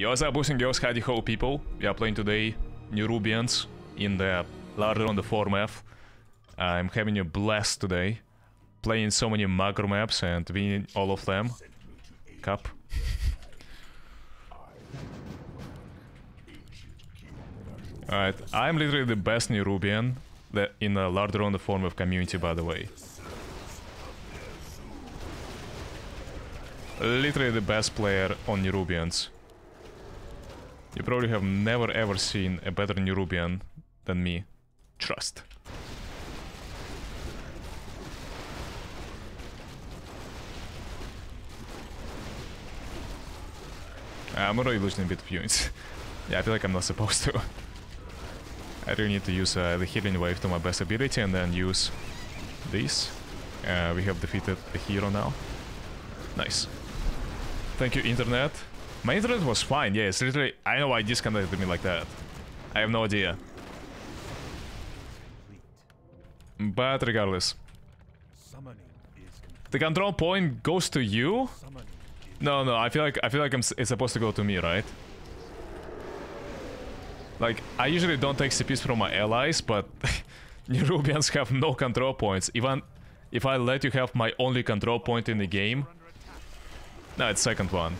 Yo, what's boys and girls, howdy ho, people. We are playing today Nerubians in the Lordaeron The Foremath. I'm having a blast today. Playing so many macro maps and winning all of them. Cup. Alright, I'm literally the best Nerubian in the Lordaeron The Foremath community, by the way. Literally the best player on Nerubians. You probably have never ever seen a better Nerubian than me. Trust. I'm already losing a bit of units. yeah, I feel like I'm not supposed to. I really need to use uh, the healing wave to my best ability and then use this. Uh, we have defeated the hero now. Nice. Thank you, internet. My internet was fine, yeah, it's literally... I know why it disconnected me like that. I have no idea. But regardless. The control point goes to you? No, no, I feel like I feel like I'm, it's supposed to go to me, right? Like, I usually don't take CPs from my allies, but Nerubians have no control points. Even if I let you have my only control point in the game... No, it's second one.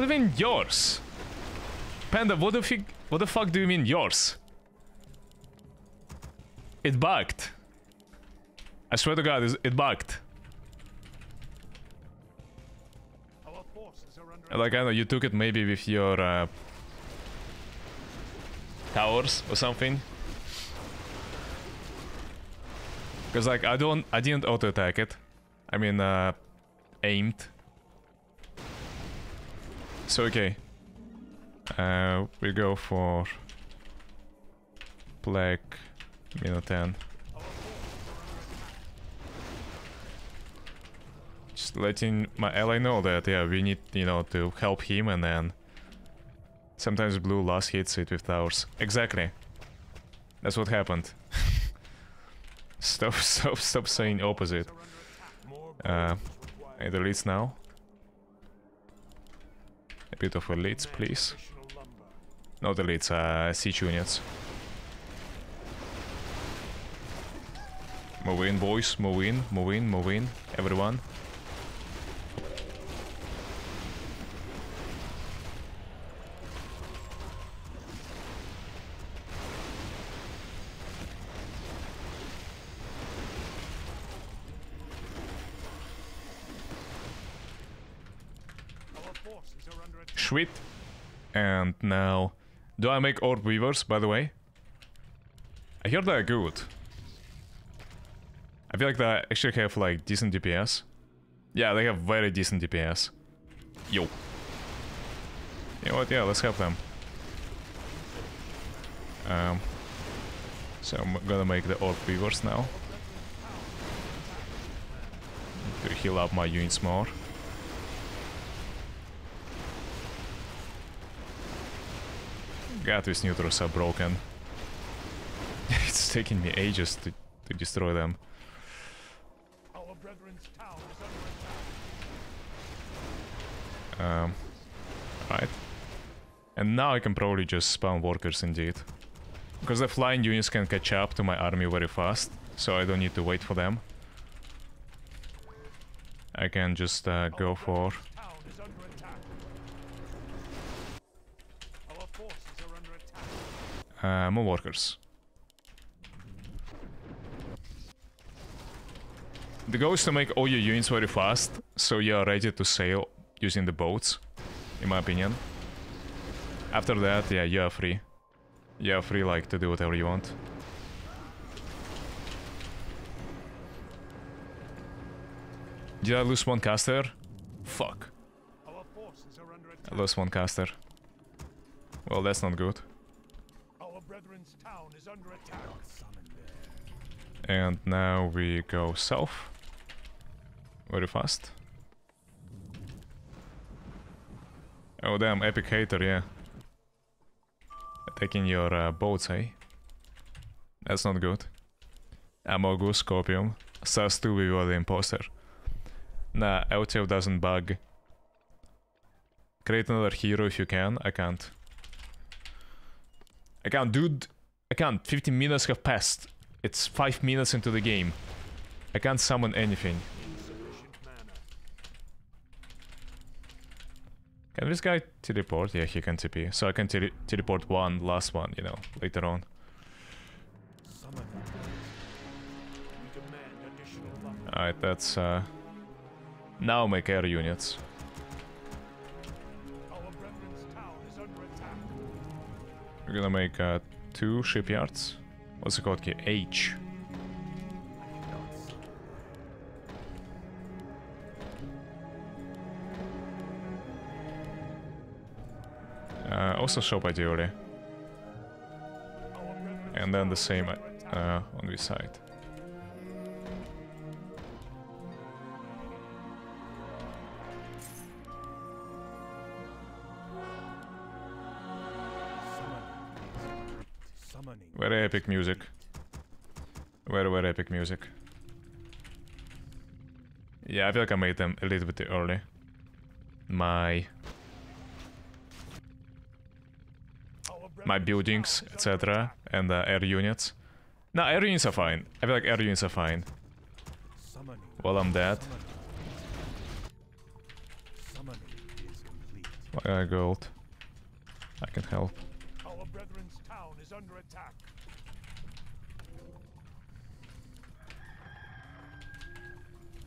What do you mean yours? Panda, what the, fuck? what the fuck do you mean yours? It bugged. I swear to god, it bugged. Like, I know, you took it maybe with your uh, towers or something. Because, like, I don't, I didn't auto-attack it. I mean, uh, aimed. So, okay. Uh, we go for black minute 10. Just letting my ally know that, yeah, we need, you know, to help him and then... Sometimes blue last hits it with towers. Exactly. That's what happened. stop, stop, stop saying opposite. Uh, it deletes now. A bit of elites, please. Not elites, uh, siege units. Move in, boys. Move in, move in, move in. Everyone. Sweet. And now... Do I make Orb Weavers, by the way? I hear they're good. I feel like they actually have, like, decent DPS. Yeah, they have very decent DPS. Yo. You know what, yeah, let's help them. Um, so I'm gonna make the Orb Weavers now. To heal up my units more. God, these neutrals are broken. it's taking me ages to, to destroy them. Um, right. And now I can probably just spawn workers indeed. Because the flying units can catch up to my army very fast, so I don't need to wait for them. I can just uh, go for Uh, more workers. The goal is to make all your units very fast, so you are ready to sail using the boats, in my opinion. After that, yeah, you are free. You are free, like, to do whatever you want. Did I lose one caster? Fuck. I lost one caster. Well, that's not good. And now we go south. Very fast. Oh damn, epic hater, yeah. Attacking your uh, boats, eh? That's not good. Amogus, Scorpion, 2 we were the imposter. Nah, LTF doesn't bug. Create another hero if you can. I can't. I can't, dude. I can't. 15 minutes have passed. It's 5 minutes into the game. I can't summon anything. Can this guy teleport? Yeah, he can TP. So I can tele teleport one, last one, you know, later on. Alright, that's uh now make air units. We're gonna make uh, two shipyards. What's it called here? H. Uh, also shop ideally. And then the same uh, on this side. Very epic music. Very, very epic music. Yeah, I feel like I made them a little bit early. My... My buildings, etc. And uh, air units. No, air units are fine. I feel like air units are fine. While I'm dead. Uh, gold. I can help. Our brethren's town is under attack.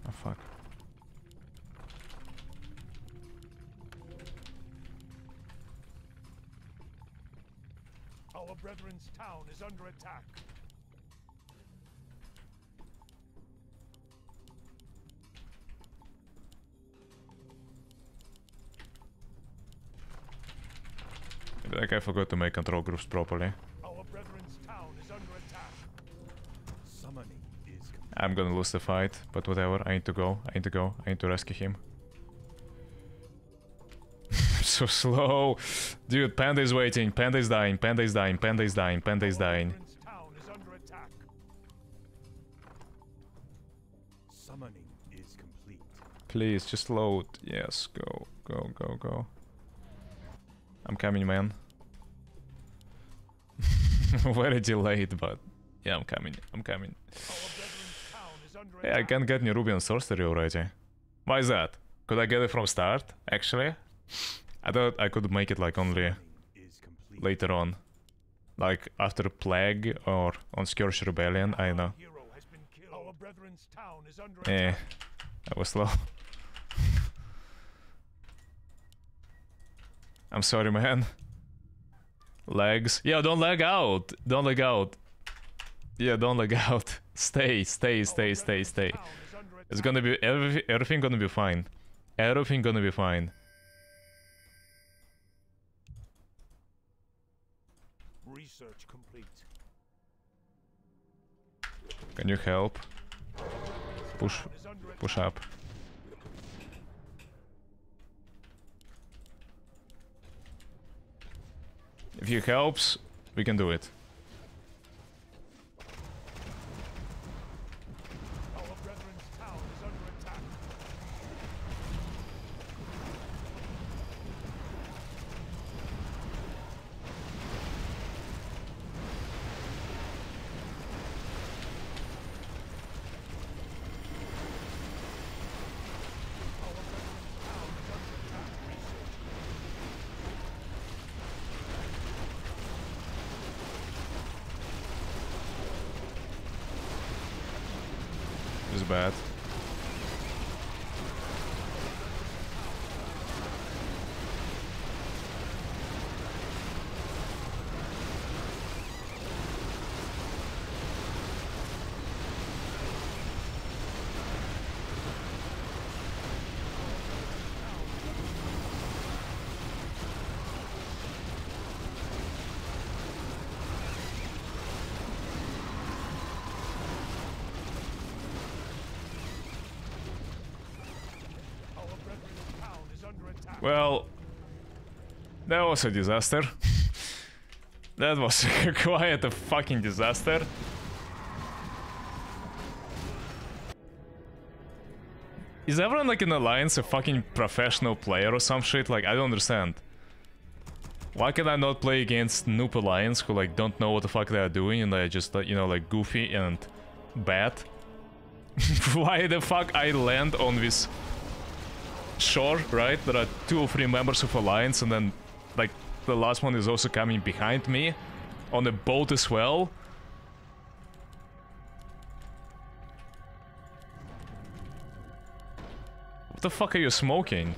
Oh fuck. Our brethren's town is under attack. Like I forgot to make control groups properly. I'm gonna lose the fight, but whatever, I need to go, I need to go, I need to rescue him. so slow! Dude, Panda is waiting, Panda is dying, Panda is dying, Panda is dying, Panda is dying. Please, just load. Yes, go, go, go, go. I'm coming, man. Very delayed, but yeah, I'm coming. I'm coming. Hey, I can't get Nerubian Sorcery already. Why is that? Could I get it from start, actually? I thought I could make it like only later on. Like after Plague or on Scourge Rebellion, I know. Eh, I was slow. I'm sorry, man. Legs. Yeah, don't lag out. Don't lag out. Yeah, don't lag out. Stay, stay, stay, stay, stay. It's gonna be every, everything gonna be fine. Everything gonna be fine. Research complete. Can you help? Push, push up. If he helps, we can do it. Well, that was a disaster. that was quite a fucking disaster. Is everyone like in Alliance a fucking professional player or some shit? Like, I don't understand. Why can I not play against Noob Alliance who like don't know what the fuck they are doing and they're just you know like goofy and bad? Why the fuck I land on this shore, right? There are two or three members of Alliance and then like the last one is also coming behind me on a boat as well. What the fuck are you smoking?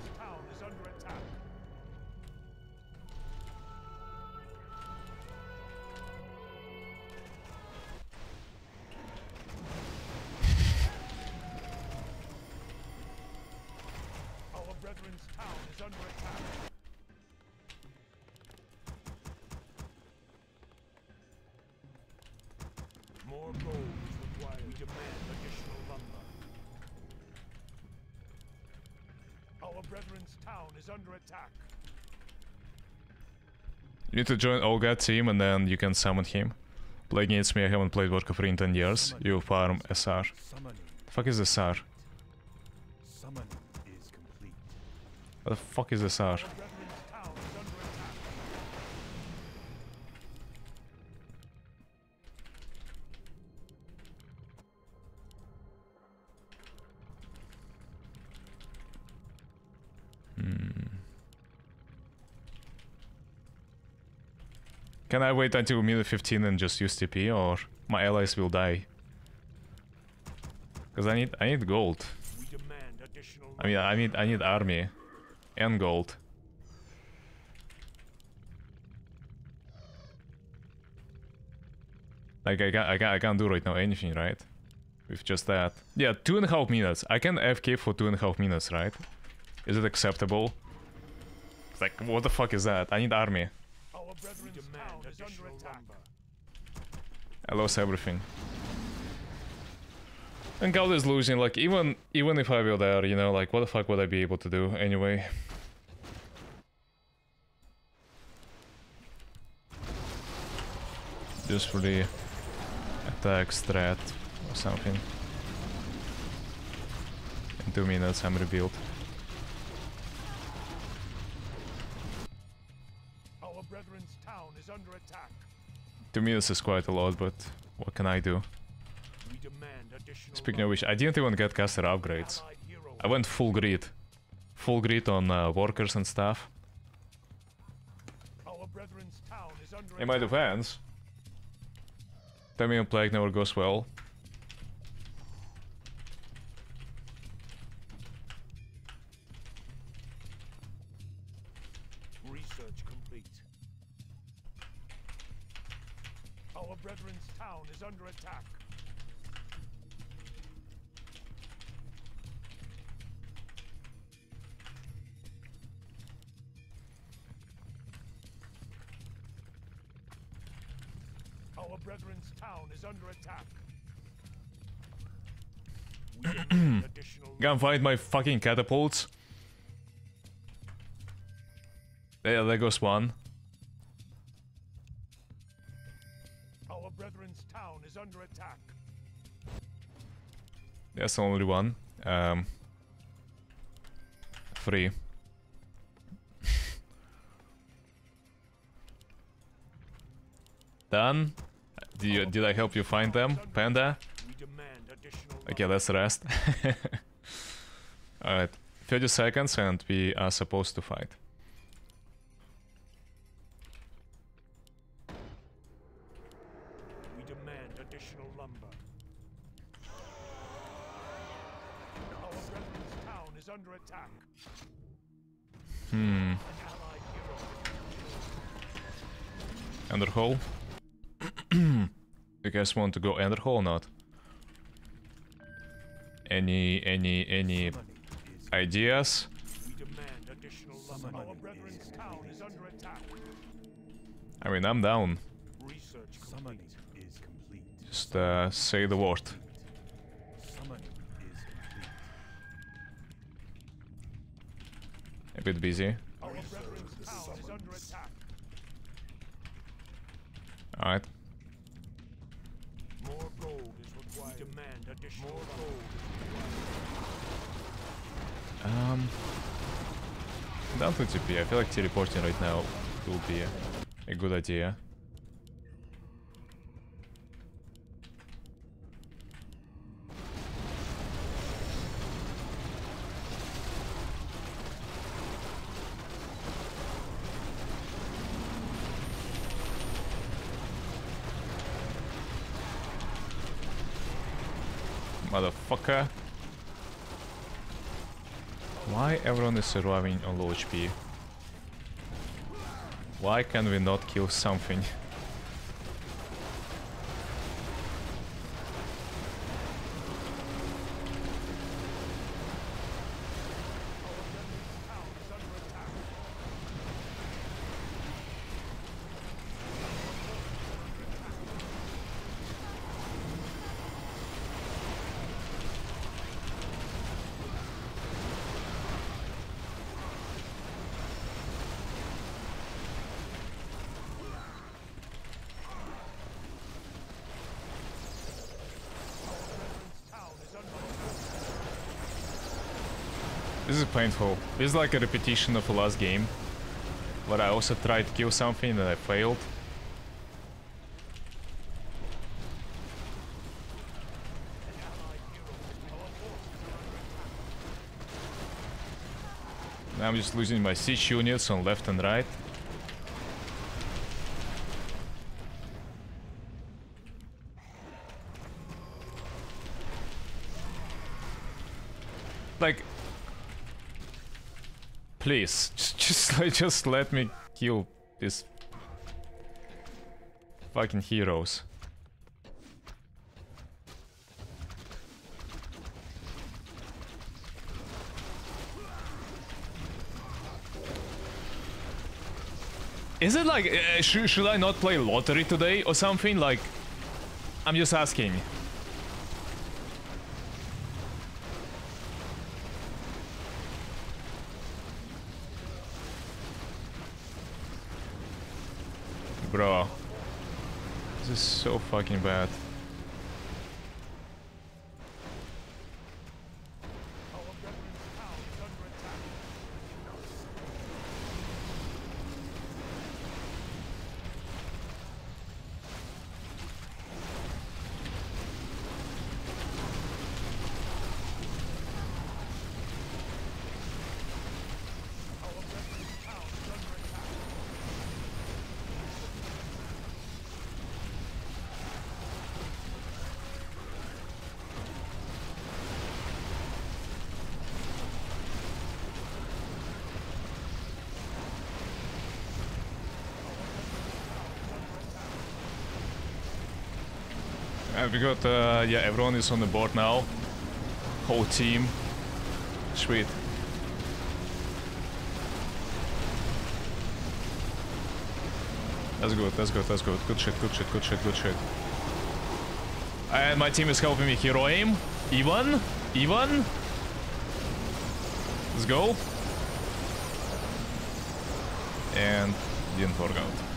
You need to join Olga team and then you can summon him. Play against me, I haven't played Warcraft 3 in 10 years. You farm SR. The fuck is SR? What the fuck is SR? Can I wait until minute 15 and just use TP or my allies will die? Cause I need I need gold. I mean I need I need army and gold. Like I can't, I can't I can't do right now anything, right? With just that. Yeah, two and a half minutes. I can FK for two and a half minutes, right? Is it acceptable? like what the fuck is that? I need army. I lost everything. And God is losing, like, even even if I were there, you know, like, what the fuck would I be able to do anyway? Just for the attack strat or something. In two minutes I'm rebuilt. To me this is quite a lot, but what can I do? Speaking of which, I didn't even get caster upgrades. I went full grid. Full grid on uh, workers and stuff. In my defense, Tamiya Plague never goes well. Gonna find my fucking catapults. There, there goes one. Our brethren's town is under attack. There's only one. Um, three. Done. Did, you, did I help you find them, Panda? Okay, let's rest. Alright, 30 seconds and we are supposed to fight. We demand additional lumber. Our town is under attack. Hmm. Enderhole? you guys want to go Enderhole or not? Any, any, any ideas? I mean, I'm down. Just uh, say the word. A bit busy. Alright. More gold is required. We demand additional gold. Um, down to TP. I feel like teleporting right now will be a, good idea. Motherfucker. Why everyone is surviving on low HP? Why can we not kill something? This is painful. This is like a repetition of the last game. But I also tried to kill something and I failed. Now I'm just losing my siege units on left and right. Like, please, just just, just let me kill these fucking heroes. Is it like, uh, sh should I not play lottery today or something? Like, I'm just asking. Bro. This is so fucking bad. Uh, we got, uh, yeah, everyone is on the board now. Whole team. Sweet. That's good, that's good, that's good. Good shit, good shit, good shit, good shit. And my team is helping me hero aim. Ivan? Ivan? Let's go. And didn't work out.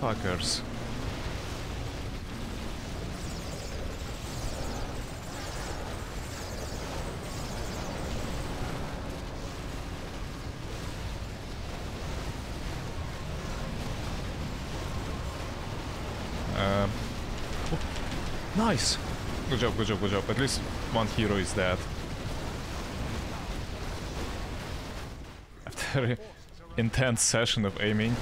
Motherfuckers. Um, oh, nice! Good job, good job, good job. At least one hero is dead. After intense session of aiming,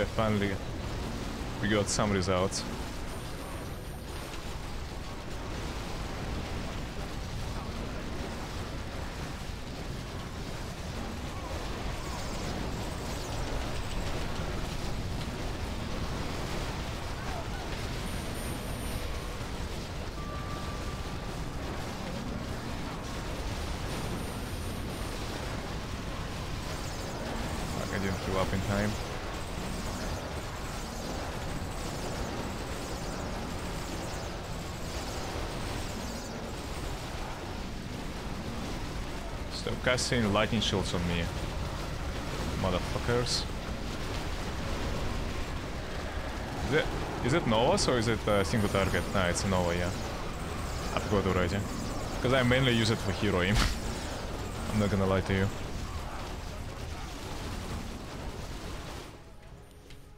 have finally we got some results. I didn't heal up in time. Stop casting lightning shields on me. Motherfuckers. it is it Novas or is it a single target? Nah, it's Nova, yeah. I forgot already. Because I mainly use it for hero aim. I'm not gonna lie to you.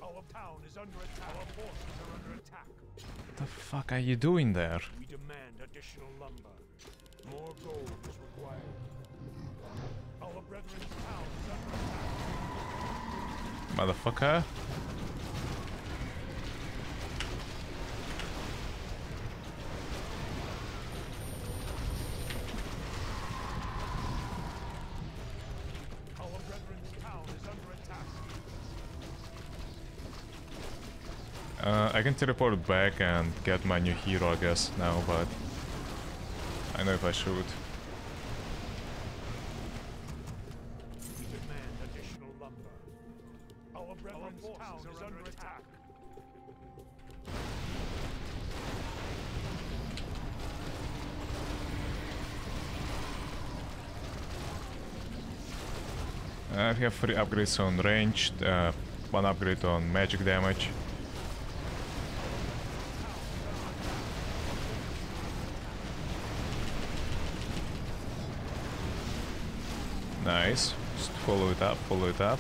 Our town is under attack. Our are under attack. What the fuck are you doing there? We demand additional lumber. More gold is required. Motherfucker. Uh, I can teleport back and get my new hero, I guess, now, but... I know if I should. Have three upgrades on ranged, uh, one upgrade on magic damage. Nice. Just follow it up, follow it up.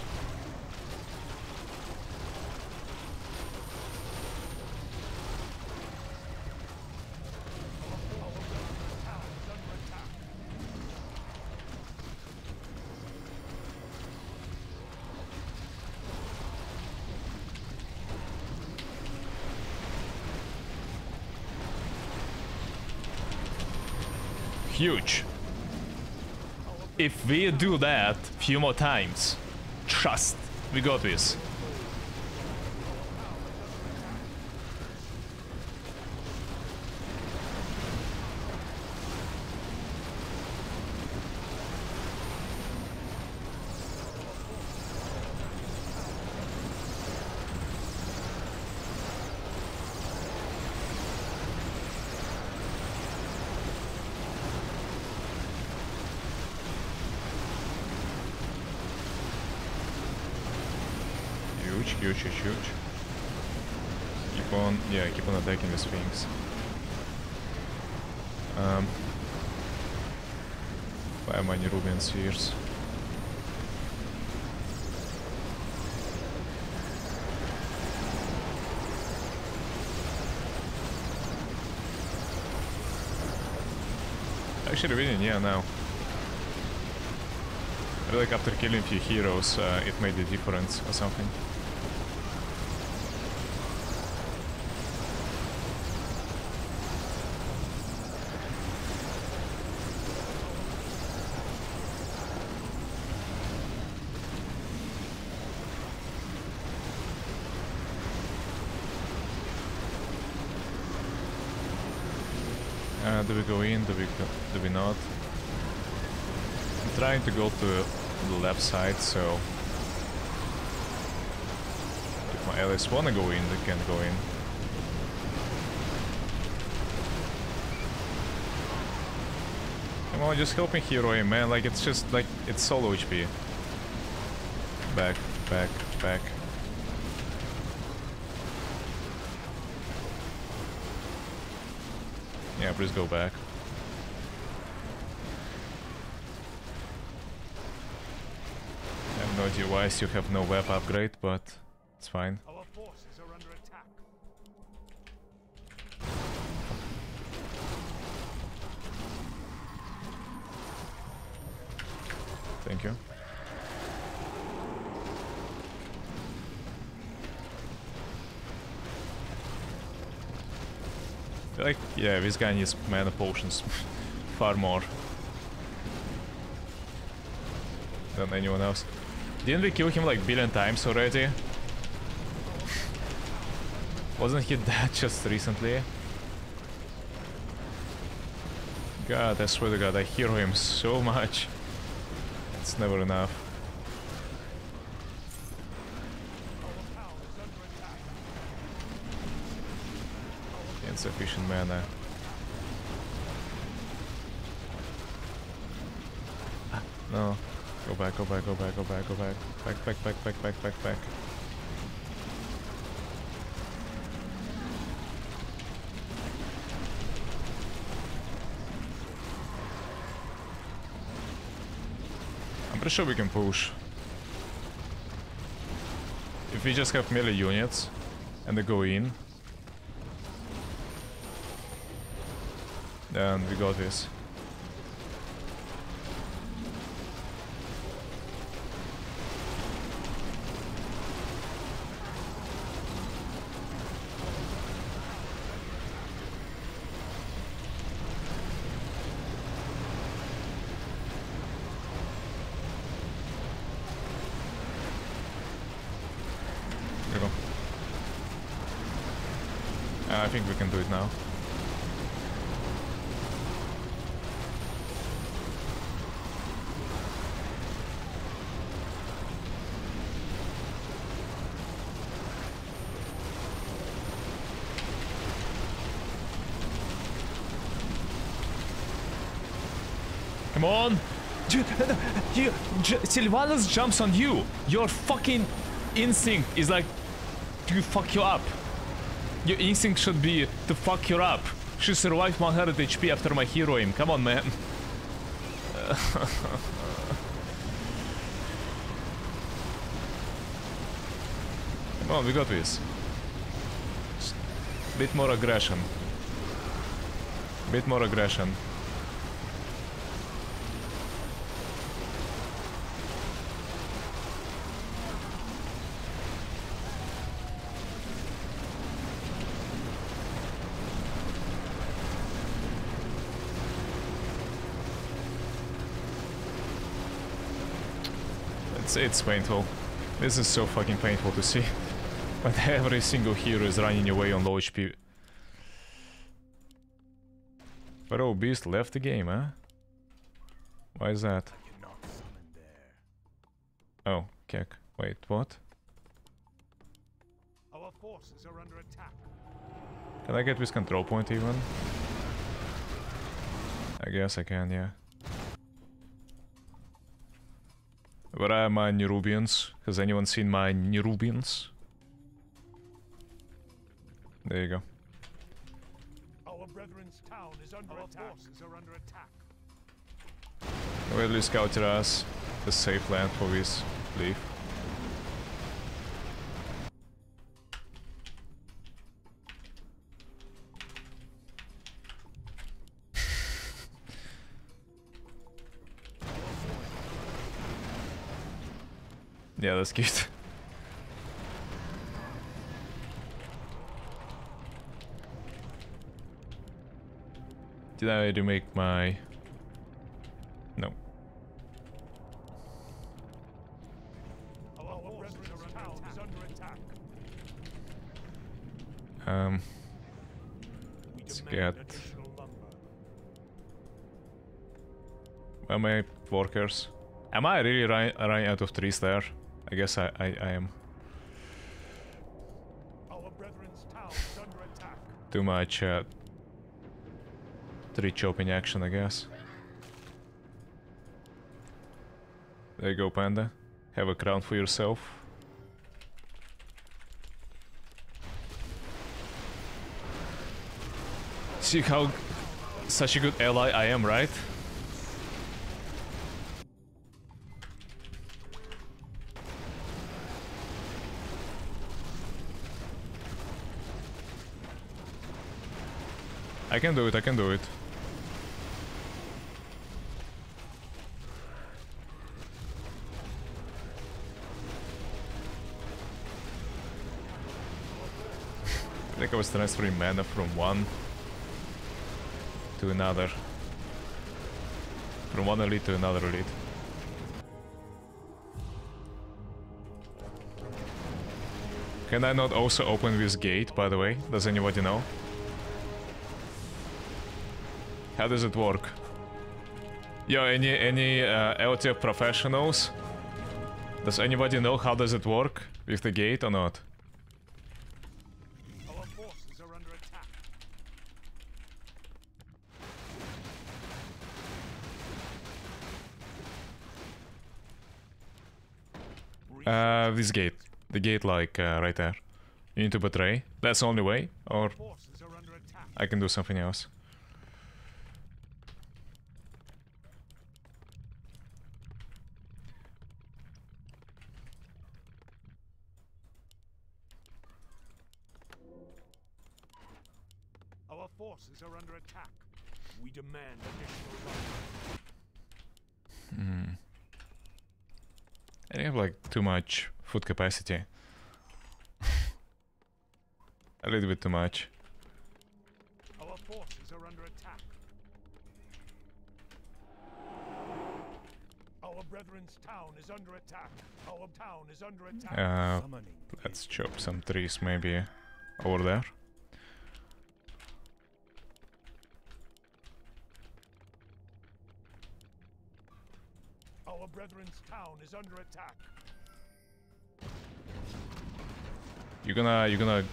Huge. If we do that few more times, trust, we got this. Huge. Keep on, yeah, keep on attacking the Sphinx. Um, why am I Rubian spheres? Actually, winning, yeah, now. Like after killing few heroes, uh, it made a difference or something. Uh, do we go in? Do we go, we not? I'm trying to go to the left side, so if my allies wanna go in, they can go in. Come on, just help me hero aim, man. Like it's just like it's solo HP. Back, back, back. Yeah, please go back. I have no idea why I still have no web upgrade, but it's fine. Our forces are under attack. Thank you. Like, yeah, this guy needs mana potions far more than anyone else. Didn't we kill him like billion times already? Wasn't he dead just recently? God, I swear to God, I hear him so much. It's never enough. Insufficient mana. back, go back, go back, go back, go back. Back, back, back, back, back, back, back. I'm pretty sure we can push. If we just have melee units and they go in. Then we got this. Come on! You, Sylvanas jumps on you. Your fucking instinct is like to fuck you up. Your instinct should be to fuck you up. She survived 100 HP after my hero aim. Come on, man. Come on, we got this. Bit more aggression. Bit more aggression. It's it's painful. This is so fucking painful to see. But every single hero is running away on low HP. Pharaoh Beast left the game, huh? Why is that? Oh, Kek. Wait, what? Our forces are under attack. Can I get this control point even? I guess I can, yeah. Where are my Nerubians? Has anyone seen my Nerubians? There you go. Our brethren's town is under Our attack. forces are under attack. We at least scouted us the safe land for this leaf. Yeah, that's cute. Did I make my... No. Um, Let's get- where my workers? Am I really run, running out of trees there? I guess I, I, I am. Our brethren's town is under attack. Too much uh, tree chopping action, I guess. There you go, Panda. Have a crown for yourself. See how such a good ally I am, right? I can do it, I can do it. I think I was transferring mana from one to another. From one elite to another elite. Can I not also open this gate, by the way? Does anybody know? How does it work? Yo, any any uh, LTF professionals? Does anybody know how does it work with the gate or not? Our forces are under attack. Uh, this gate, the gate like uh, right there. You need to betray. That's the only way, or Forces are under attack. I can do something else. forces are under attack. We demand additional lumber. Hmm. I have like too much food capacity. A little bit too much. Our forces are under attack. Our brethren's town is under attack. Our town is under attack. Uh, let's chop some trees maybe over there. Our brethren's town is under attack. You gonna you're gonna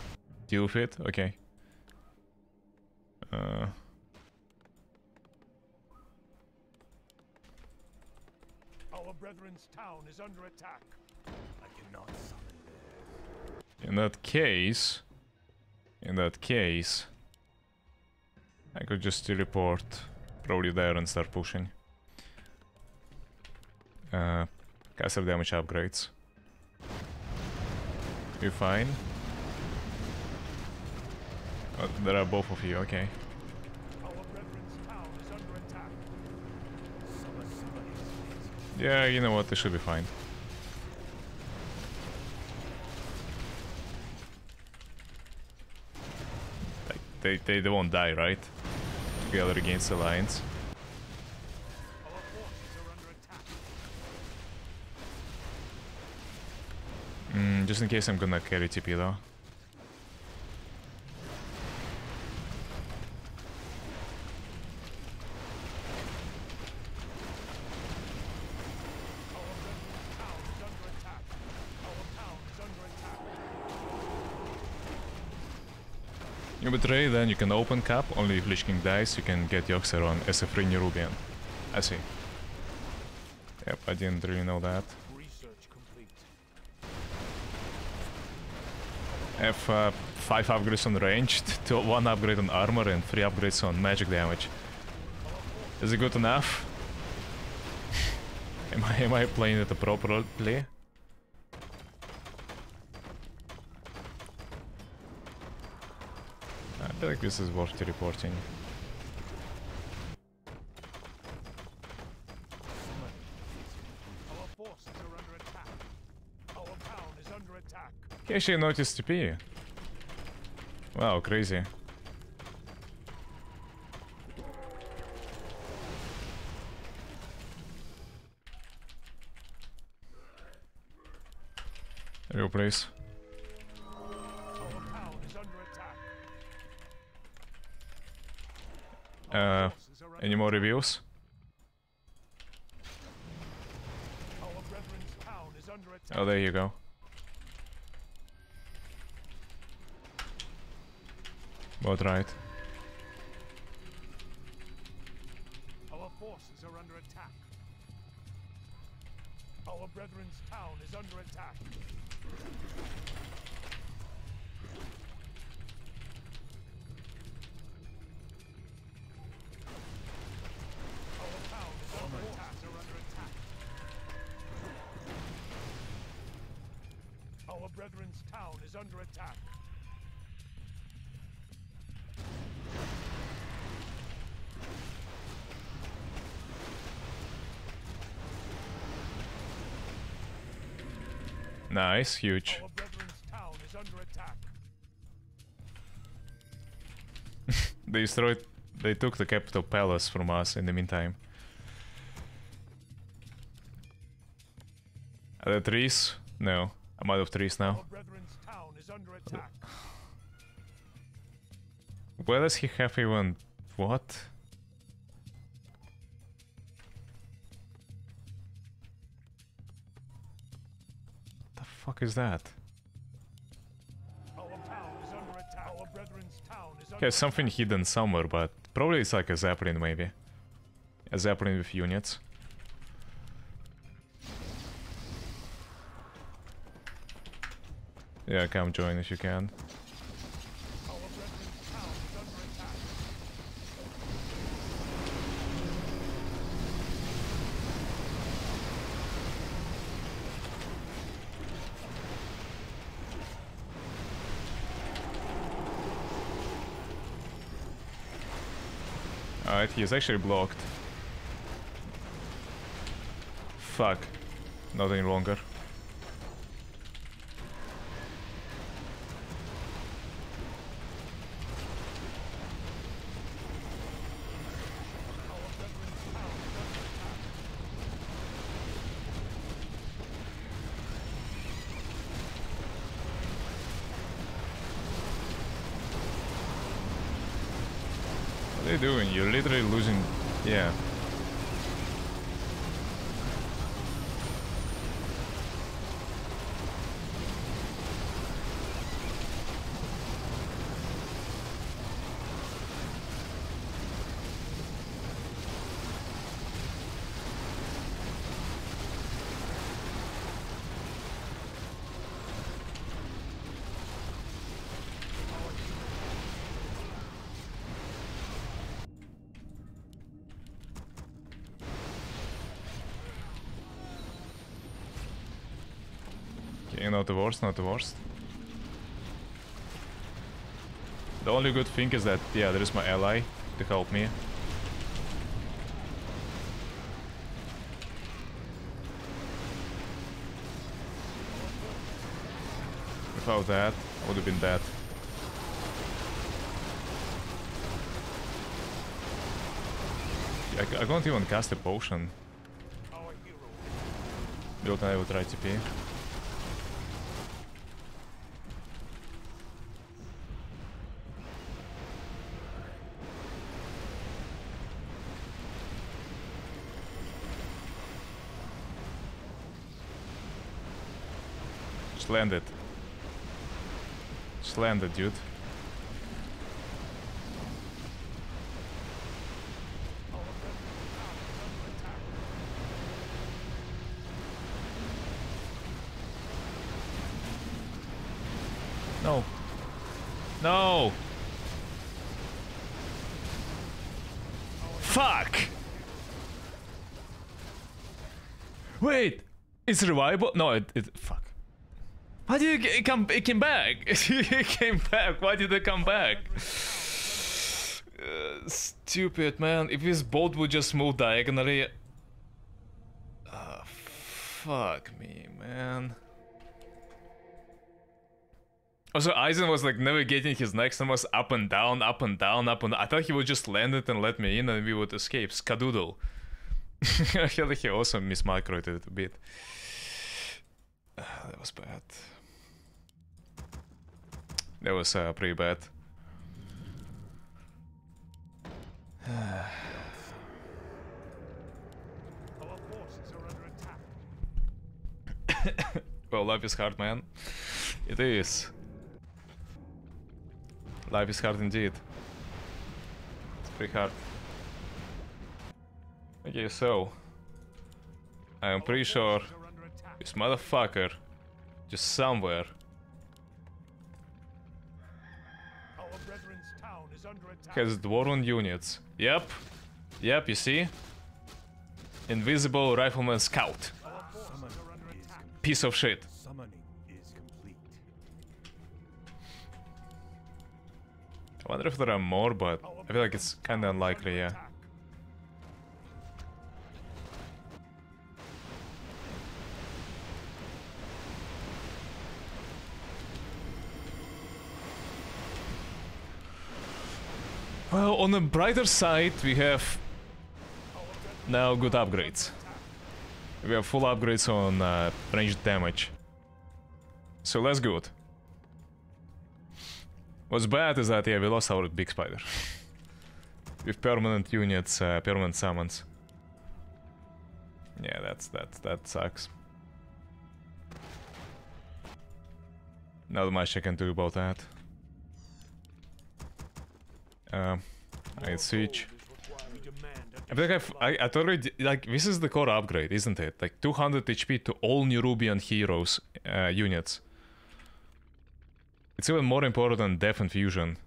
deal with it? Okay. Uh, Our brethren's town is under attack. I cannot summon in that case, in that case, I could just teleport probably there and start pushing. Uh, caster damage upgrades. You fine? Oh, there are both of you. Okay. Yeah, you know what? They should be fine. They, they, they won't die, right? Together against the Alliance. Our forces are under attack. Mm, just in case I'm gonna carry TP though. You betray, then you can open cap, only if Lich King dies you can get Yoxer as a free Nerubian. I see. Yep, I didn't really know that. Have uh, 5 upgrades on ranged, to 1 upgrade on armor and 3 upgrades on magic damage. Is it good enough? am, I, am I playing it appropriately? I feel like this is worth reporting. Our forces are under attack. Our town is under attack. He actually noticed TP. Wow, crazy. Real place. Uh, any more reviews? Oh, there you go. About right. Our forces are under attack. Our brethren's town is under attack. Our town is under attack. Are under attack. Our brethren's town is under attack. Nice, huge. Town is under. They destroyed. They took the capital palace from us in the meantime. Are there trees? No. I'm out of trees now. Town is under. Where does he have even... What? Fuck is that? Has something hidden somewhere, but probably it's like a zeppelin maybe. A zeppelin with units. Yeah, come join if you can. Our brethren's town is under attack. Alright, he is actually blocked. Fuck. Not any longer. What are you doing? You're literally losing... Yeah. Okay, not the worst, not the worst. The only good thing is that, yeah, there is my ally to help me. Without that, I would have been dead. I can't even cast a potion. Built I would try TP. Just land it. Just land it, dude. No. No! Fuck! Wait! It's revivable? No, it, it fuck. Why did it, come? It came back. it came back. Why did it come back? Uh, stupid man. If his boat would just move diagonally. Ah, fuck me, man. Also, Eisen was like navigating his next and was up and down, up and down, up and I thought he would just land it and let me in and we would escape. Skadoodle. I feel like he also mismicroed it a bit. Ah, that was bad. That was uh, pretty bad. Well, life is hard, man. It is. Life is hard indeed. It's pretty hard. Okay, so. I'm pretty sure this motherfucker just somewhere has dwarven units. Yep. Yep, you see? Invisible rifleman scout. Piece of shit. I wonder if there are more, but I feel like it's kinda unlikely, yeah. Well, on the brighter side, we have now good upgrades. We have full upgrades on uh, ranged damage. So that's good. What's bad is that, yeah, we lost our big spider. With permanent units, uh, permanent summons. Yeah, that's that that sucks. Not much I can do about that. Um, I switch. I like I've, I, I already like this is the core upgrade, isn't it? Like 200 HP to all Nerubian heroes uh, units. It's even more important than Death and Fusion.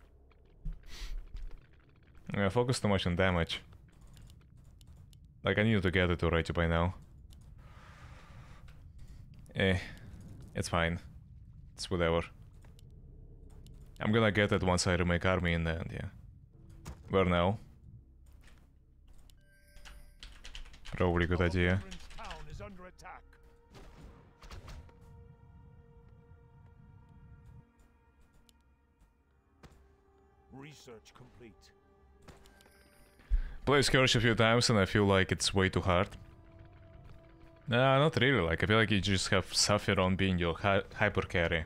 Yeah, focus too much on damage. Like I need to get it already by now. Eh, it's fine. It's whatever. I'm gonna get it once I remake army in the end, yeah. Where now? Probably good idea. brethren's town is under attack. Research complete. Played Scourge a few times and I feel like it's way too hard. Nah, not really. Like, I feel like you just have Sapphiron being your hy hyper carry.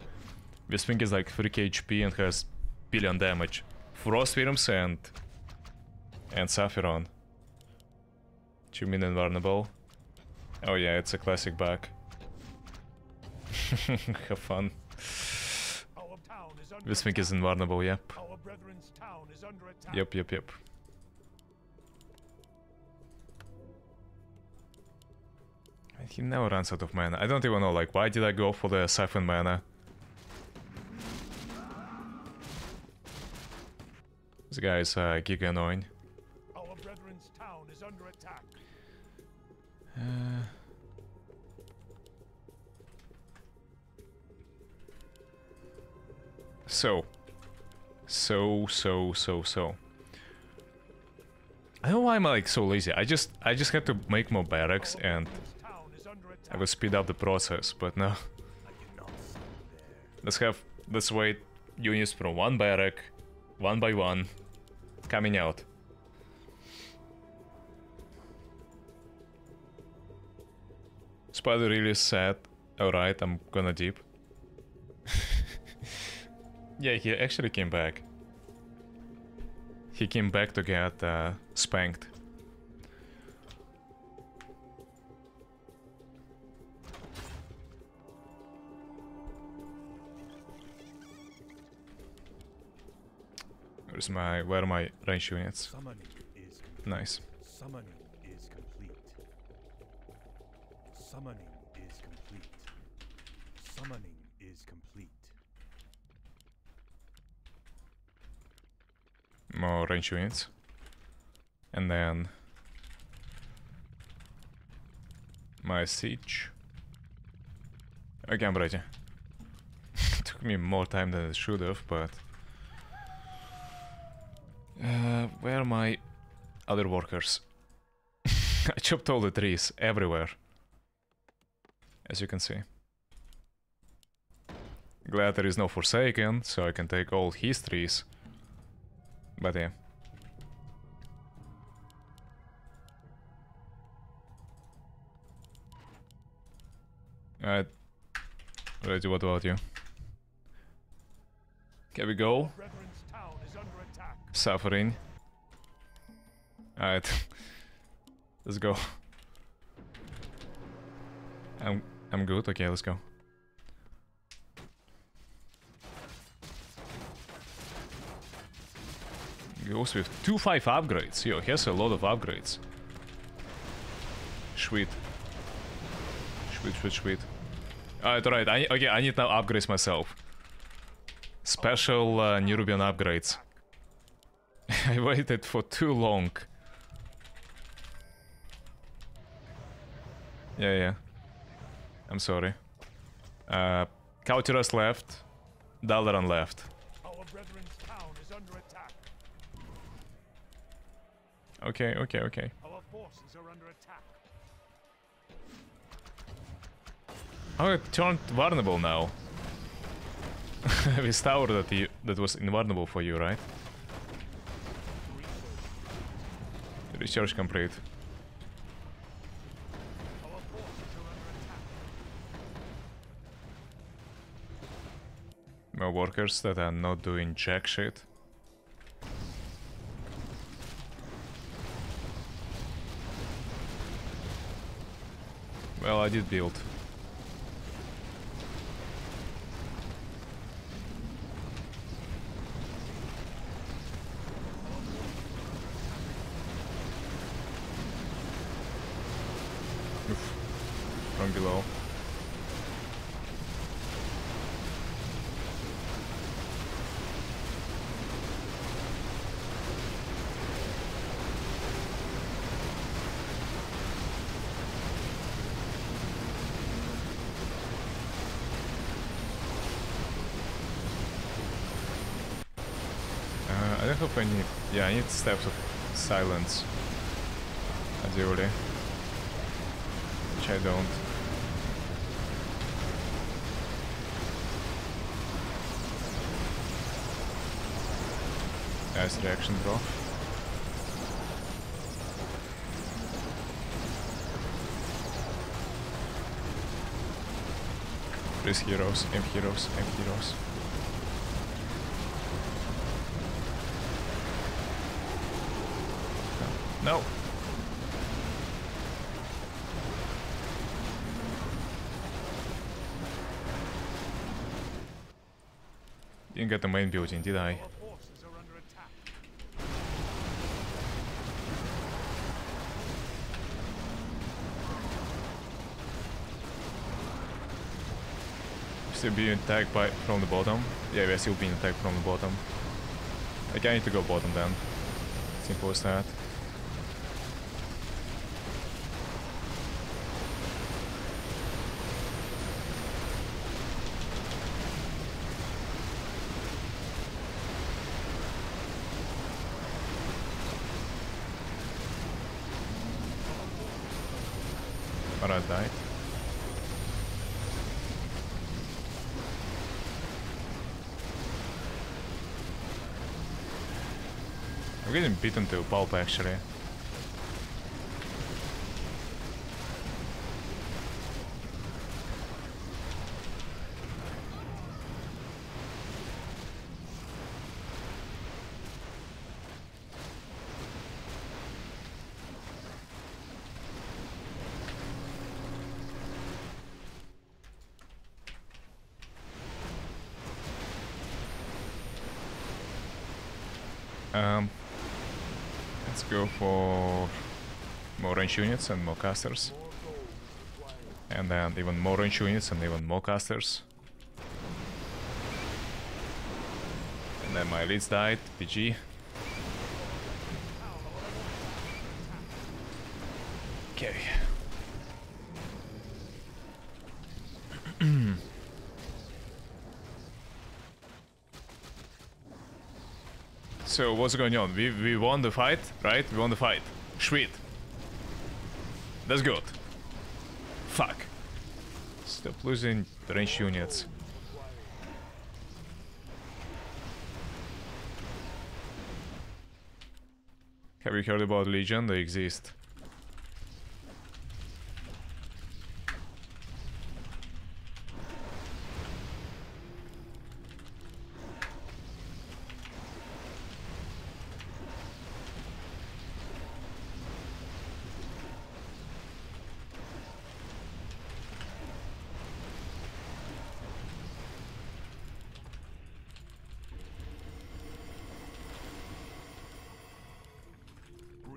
This thing is like 3k HP and has billion damage. Frost Worms and... and Sapphiron. Do you mean invulnerable? Oh yeah, it's a classic bug. have fun. This thing is invulnerable, yep. Is. Yep, yep, yep. He never runs out of mana. I don't even know, like, why did I go for the siphon mana? This guy is uh, giga annoying. Uh, so, so, so, so, so. I don't know why I'm like so lazy. I just, I just had to make more barracks and I will speed up the process, but no. Let's have, let's wait units from one barrack, one by one, coming out. Spider really sad. Alright, I'm gonna deep. yeah, he actually came back. He came back to get uh, spanked. Where's my where are my range units? Summoning is complete. Nice. Summoning is complete. Summoning is complete. Summoning is complete. More range units. And then my siege. Okay, I'm ready. Took me more time than it should have, but uh, where are my other workers? I chopped all the trees everywhere, as you can see. Glad there is no Forsaken, so I can take all his trees. But yeah. Alright. Ready, what about you? Can we go? Brethren's town is under attack. Suffering. Alright. let's go. I'm I'm good, okay, let's go. Goes with 2-5 upgrades. Yo, he has a lot of upgrades. Sweet. Sweet, sweet, sweet. Alright, alright, I, okay, I need now upgrades myself. Special uh, upgrades. I waited for too long. Yeah, yeah. I'm sorry. Uh, Kul Tiras left. Dalaran left. Our brethren's town is under attack. Okay, okay, okay. Our forces are under attack. Oh, it turned vulnerable now. this tower that you that was invulnerable for you, right? Research complete. Workers that are not doing jack shit. Well, I did build. I need... Yeah, I need steps of silence. Ideally. Which I don't. Nice reaction drop. Freeze heroes, M heroes, M heroes. No. Didn't get the main building, did I? Still being attacked by from the bottom. Yeah, we're still being attacked from the bottom. Like I need to go bottom then. Simple as that. But I died. I'm getting beaten to a pulp actually. Um, let's go for more range units and more casters. And then even more range units and even more casters. And then my elites died, PG. Okay. so what's going on? We we won the fight, right? We won the fight. Sweet. That's good. Fuck. Stop losing range units. Have you heard about Legion? They exist.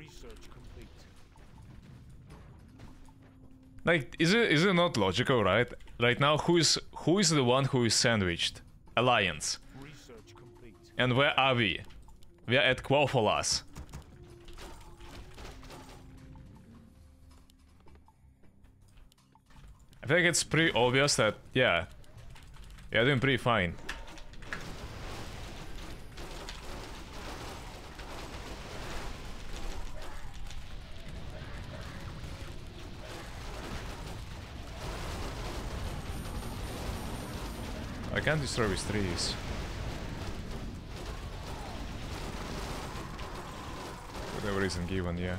Research complete. Like, is it is it not logical, right? Right now, who is who is the one who is sandwiched? Alliance. And where are we? We are at Quel'Thalas. I think it's pretty obvious that, yeah, you're doing pretty fine. Can't destroy with trees. Whatever reason given, yeah.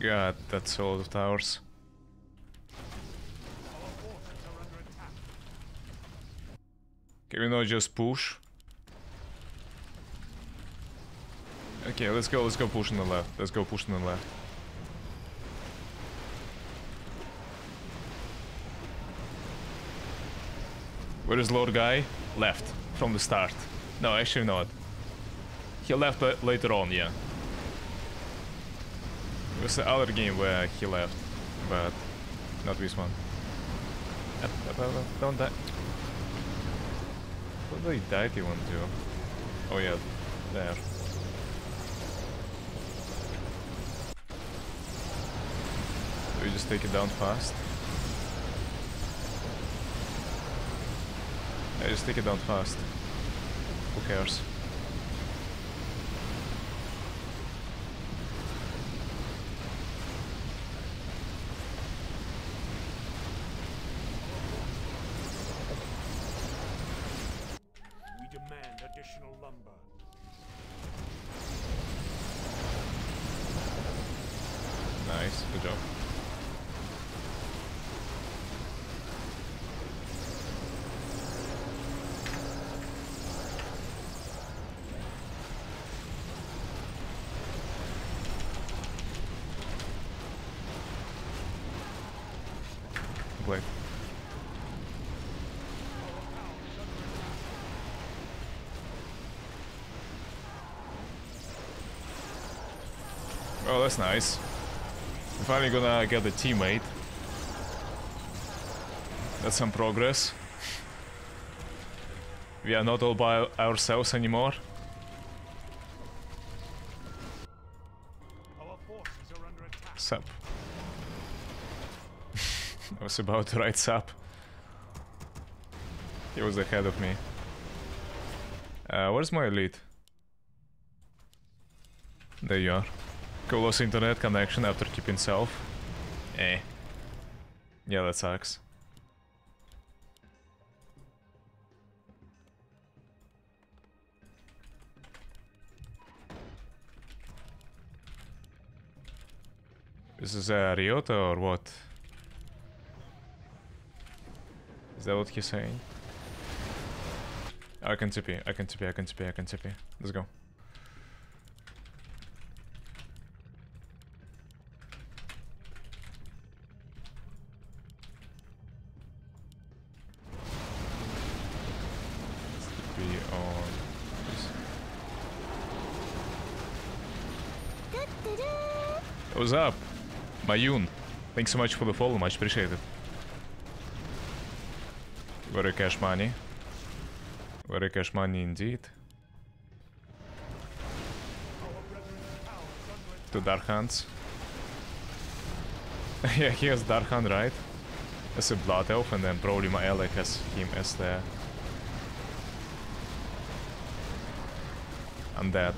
God, that's a lot of towers. We not just push? Okay, let's go, let's go push on the left. Let's go push on the left. Where is Lord Guy? Left, from the start. No, actually not. He left later on, yeah. It was the other game where he left, but not this one. Don't die the deity one too. Oh yeah, there. We just take it down fast? Yeah, just take it down fast. Who cares? That's nice. I'm finally gonna get a teammate. That's some progress. We are not all by ourselves anymore. Our forces are under attack. Sup. I was about to write sup. He was ahead of me. Uh, where's my elite? There you are. Close internet connection after keeping self. Eh. Yeah, that sucks. This is a Ryota or what? Is that what he's saying? I can TP, I can TP, I can TP, I can TP. Let's go. Let's TP on this. What's up? Mayun. Thanks so much for the follow, much appreciated. Very cash money. Very cash money indeed. To Dark Hands. yeah, he has Dark Hand, right? As a Blood Elf, and then probably my ally has him as the... Undead.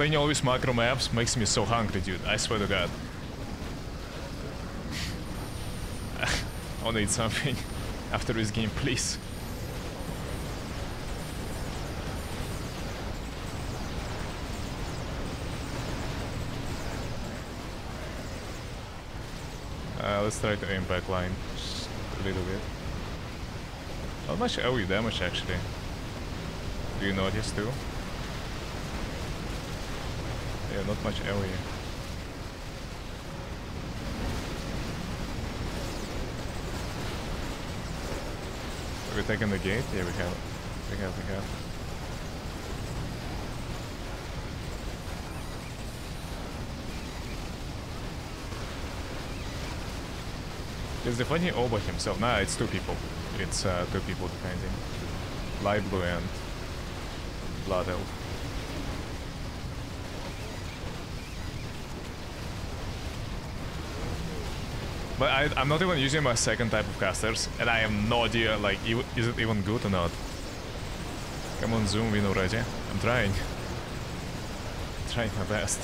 Playing all these macro maps makes me so hungry, dude. I swear to god. I wanna eat something after this game, please. Uh, let's try to aim back line just a little bit. How much AoE damage actually? Do you notice too? Not much area. Are we taking the gate? Yeah, we have. We have, we have. Is the funny Oba himself? Nah, it's two people. It's uh, two people defending. Light Blue and Blood Elf. But I, I'm not even using my second type of casters, and I have no idea, like, is it even good or not? Come on, zoom in already. I'm trying. I'm trying my best.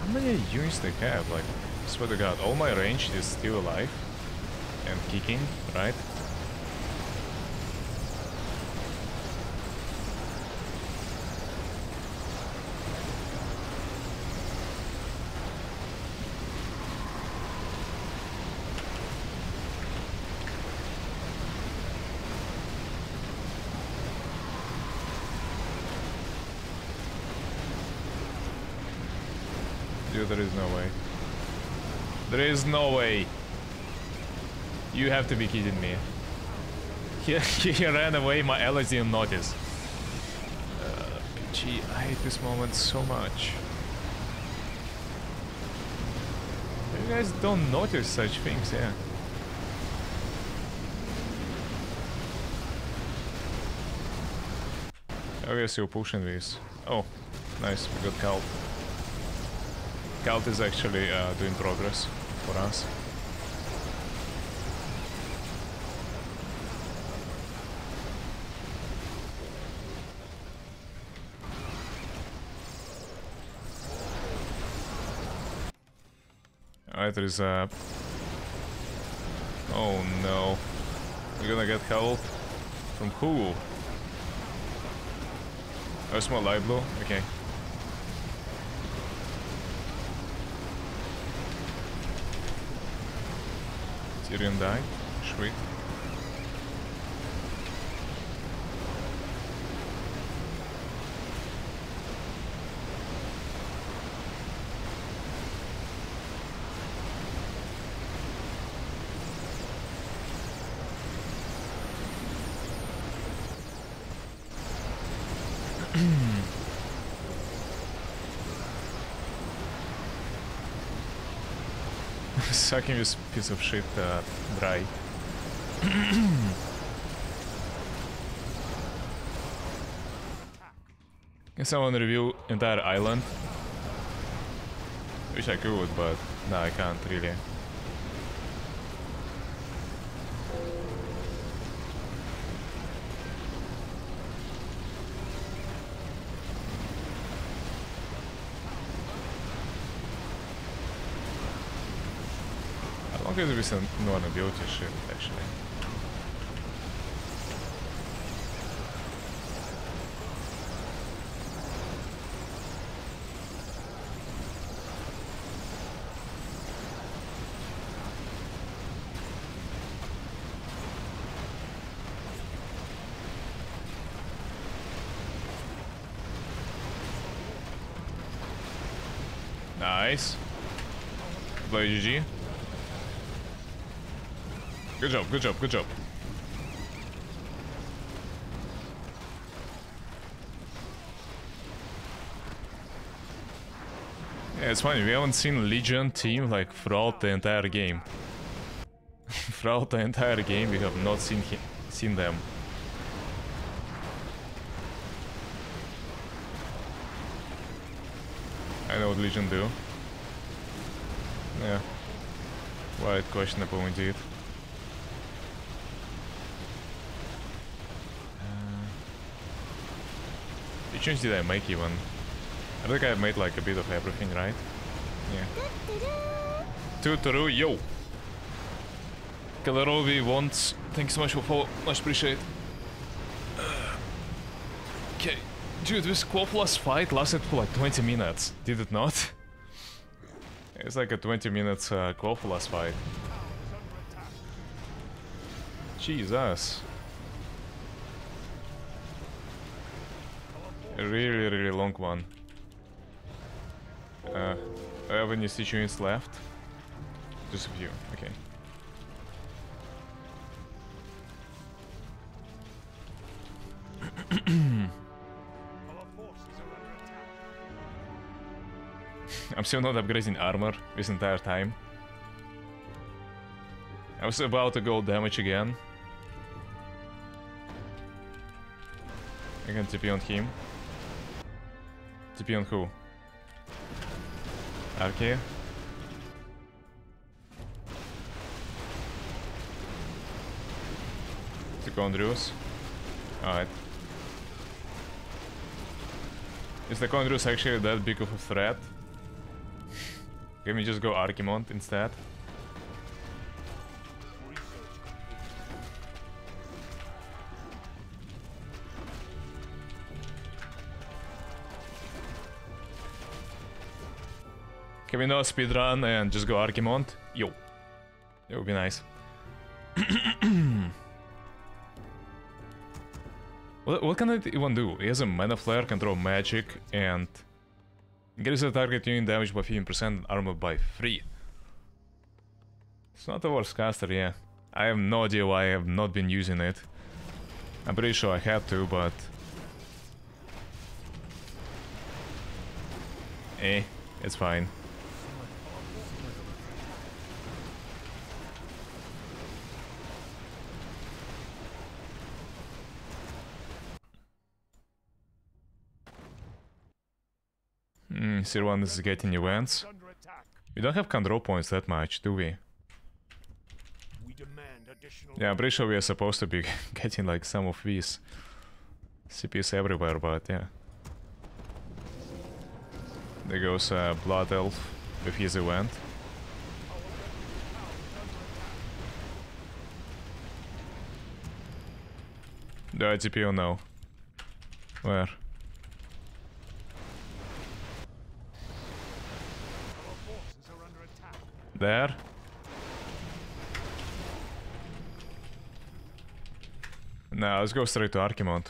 How many units they have? Like, swear to god, all my range is still alive and kicking, right? Dude, there is no way. There is no way. You have to be kidding me. He, he ran away, my allies didn't notice. Uh, gee, I hate this moment so much. You guys don't notice such things, yeah. Obviously we're pushing this. Oh, nice, we got Cult. Cult is actually uh, doing progress for us. There is a... Oh no. We're gonna get help? From who? Oh, small light blue? Okay. Tirion died? Sweet. Sucking this piece of shit uh, dry. Can someone review entire island? Wish I could, but no, I can't really. How long has this non ability shit actually? Nice. Play GG. Good job, good job, good job. Yeah, it's funny, we haven't seen Legion team like throughout the entire game. throughout the entire game we have not seen him, seen them. I know what Legion do. Yeah. Quite questionable indeed. Which ones did I make even? I think I made like a bit of everything, right? Yeah. Tutoru, yo! Kalerovi wants. Thanks so much for follow. Much appreciate. Okay. Dude, this Quel'Thalas fight lasted for like 20 minutes. Did it not? It's like a 20 minutes uh, Quel'Thalas fight. Jesus. Really, really long one. Uh, I have any situations left? Just a few, okay. I'm still not upgrading armor this entire time. I was about to go damage again. I can TP on him. TP on who? To Condrius? Alright. Is the Condrius actually that big of a threat? Can we just go Archimonde instead? Can we not speedrun and just go Archimonde? Yo. It would be nice. what, what can it even do? He has a Mana Flare, can throw magic, and... Increase the target unit damage by 15% and armor by 3. It's not a worst caster, yeah. I have no idea why I have not been using it. I'm pretty sure I have to, but... Eh, it's fine. Hmm, Sirwan is getting events. We don't have control points that much, do we? Yeah, I'm pretty sure we are supposed to be getting like some of these CPs everywhere, but yeah. There goes uh, Blood Elf with his event. The ITPO no. Where? Our forces are under attack. There? Nah, let's go straight to Archimonde.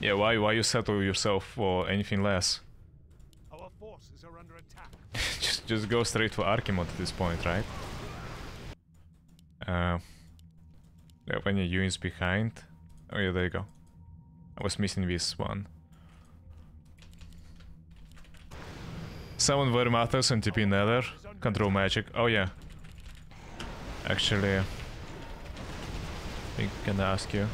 Yeah, why why you settle yourself for anything less? Our forces are under attack. just just go straight for Archimonde at this point, right? Uh, do you have any units behind? Oh yeah, there you go. I was missing this one. Summon Vermathos and TP Nether. Control magic. Oh yeah. Actually, I think I can ask you.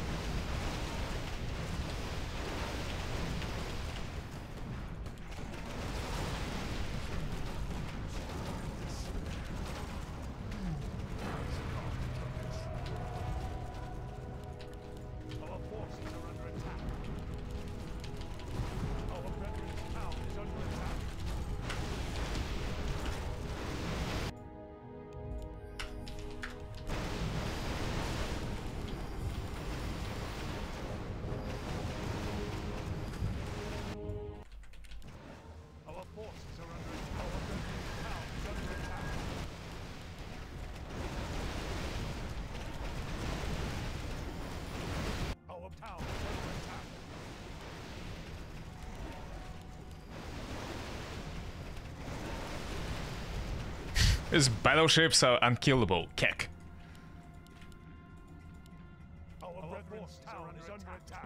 These battleships are unkillable. Keck.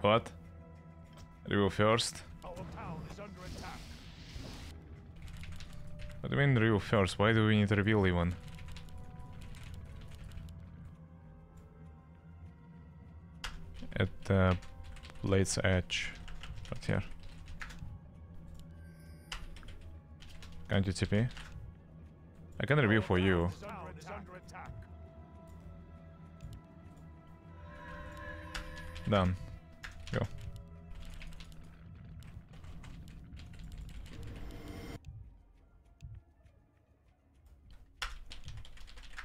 What? Review first. What do you mean review first? Why do we need to reveal even? At uh, Blade's Edge. Right here. Can't you TP? I can review for you. Done. Go.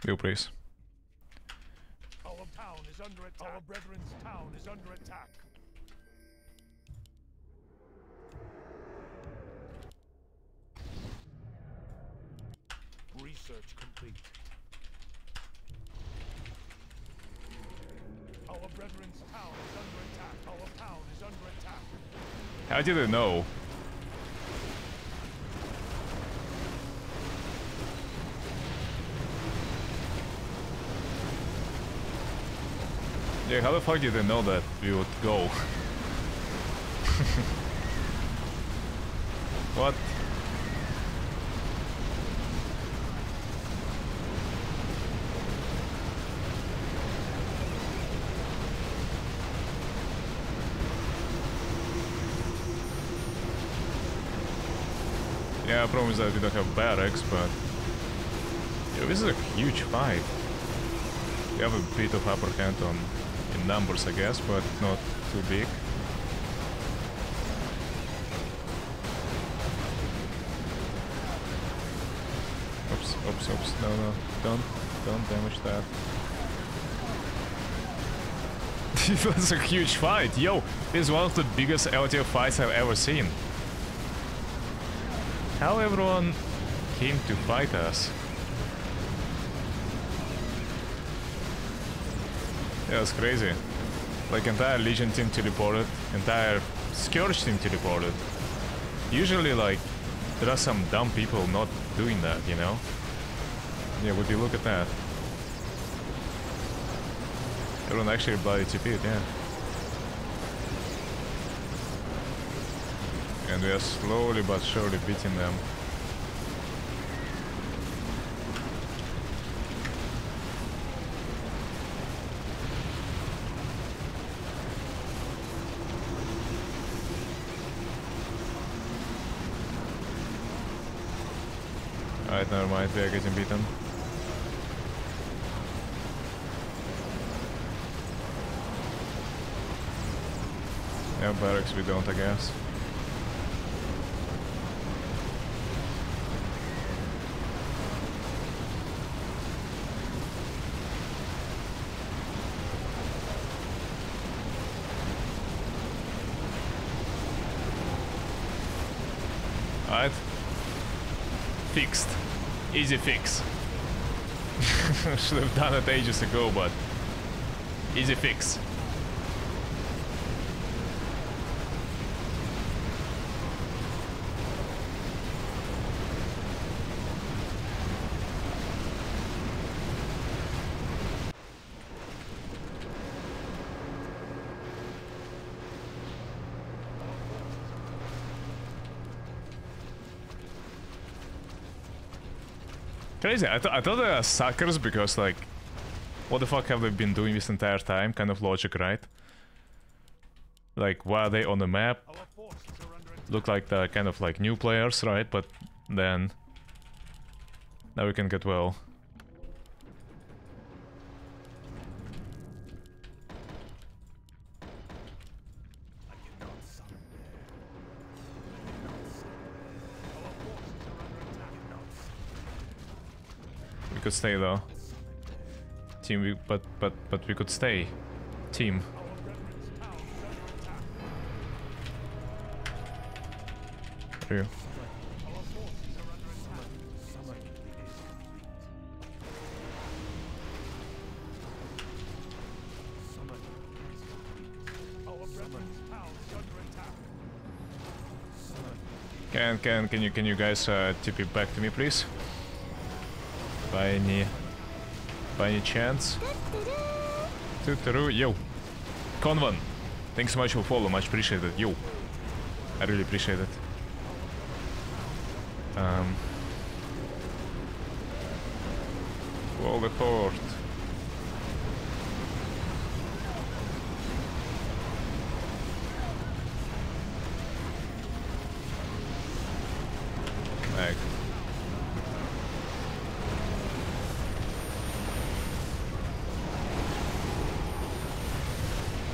View please. Our town is under attack. Our brethren's town is under attack. Research complete. Our brethren's town is under attack. Our town is under attack. How did it know? Yeah, how the fuck did they know that we would go? what? Yeah, problem is that we don't have barracks, but... This is a huge fight. We have a bit of upper hand on in numbers, I guess, but not too big. Oops, oops, oops. No, no. Don't, don't damage that. it was a huge fight. Yo, this is one of the biggest LTF fights I've ever seen. How everyone came to fight us. Yeah, it's crazy. Like entire Legion team teleported, entire Scourge team teleported. Usually, like, there are some dumb people not doing that, you know? Yeah, would you look at that? Everyone actually bloody TP'd, yeah. And we are slowly but surely beating them. Alright, never mind, we are getting beaten. Yeah, barracks we don't, I guess. Alright. Fixed. Easy fix. Should have done it ages ago, but easy fix. Crazy. I, th I thought they are suckers because, like, what the fuck have they been doing this entire time? Kind of logic, right? Like, why are they on the map? Are. Look like they're kind of like new players, right? But then... Now we can get well. I cannot summon there. I cannot summon. Our forces are under attack. I cannot summon. We could stay though. Team, we, but, but, but we could stay. Team. True. Can, can, can you, can you guys uh, tip it back to me, please? By any, by any chance? Yo. Convan, thanks so much for follow, much appreciated. Yo. I really appreciate it. Um. Wall the port. Meg.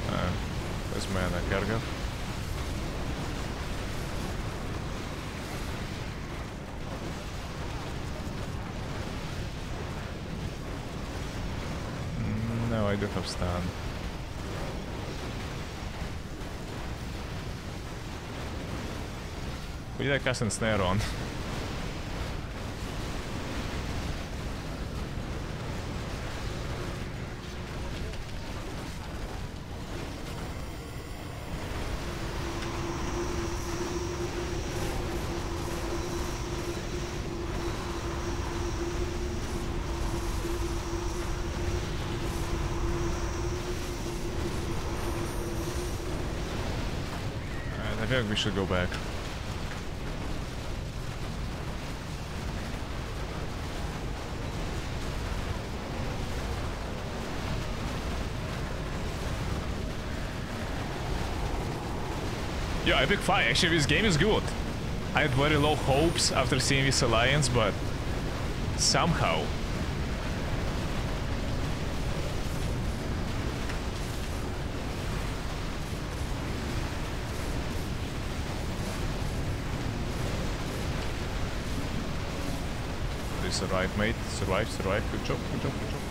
Uh, where's my other cargo? Mm, No, I do have stun. Like cast and snare on. I like we should go back. Yeah, Epic Fire. Actually, this game is good. I had very low hopes after seeing this alliance, but somehow They survived, mate. Survive, survive. Good job, good job, good job,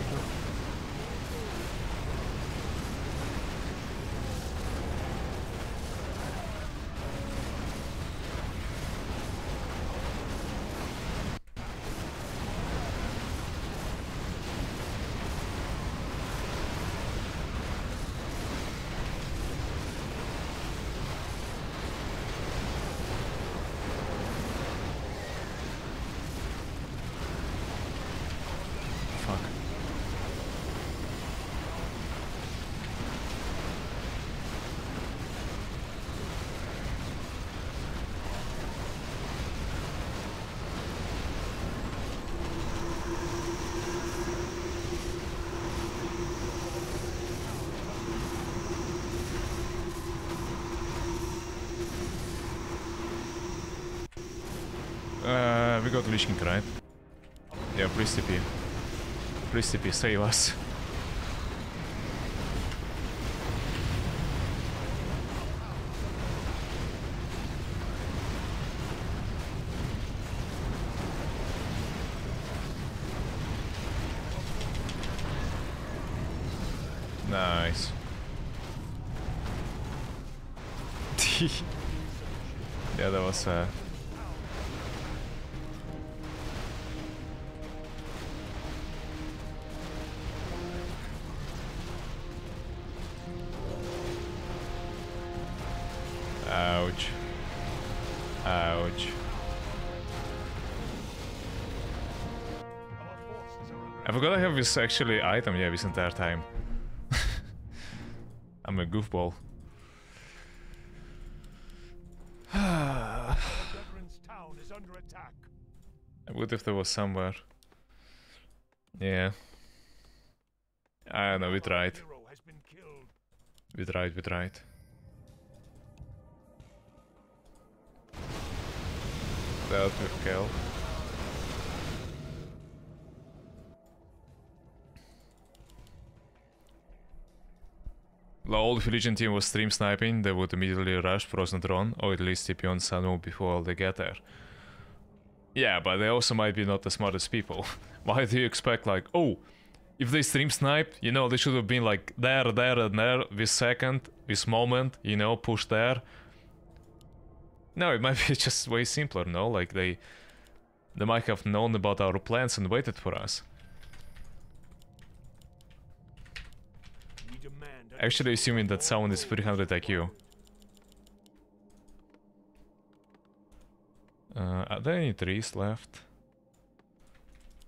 Uh, we got Lich King, right? Yeah, please TP. Please TP, save us. Forgot I have this actually item, yeah, this entire time. I'm a goofball. Is. I would if there was somewhere. Yeah. I don't know, we tried. We tried, we tried. That will kill. Lol, if Legion team was stream sniping, they would immediately rush Frozen or at least TP on Sanu before they get there. Yeah, but they also might be not the smartest people. Why do you expect like, oh, if they stream snipe, you know, they should have been like there, there, and there, this second, this moment, you know, push there. No, it might be just way simpler, no? Like they, they might have known about our plans and waited for us. Actually, assuming that someone is 300 IQ. Uh, are there any trees left?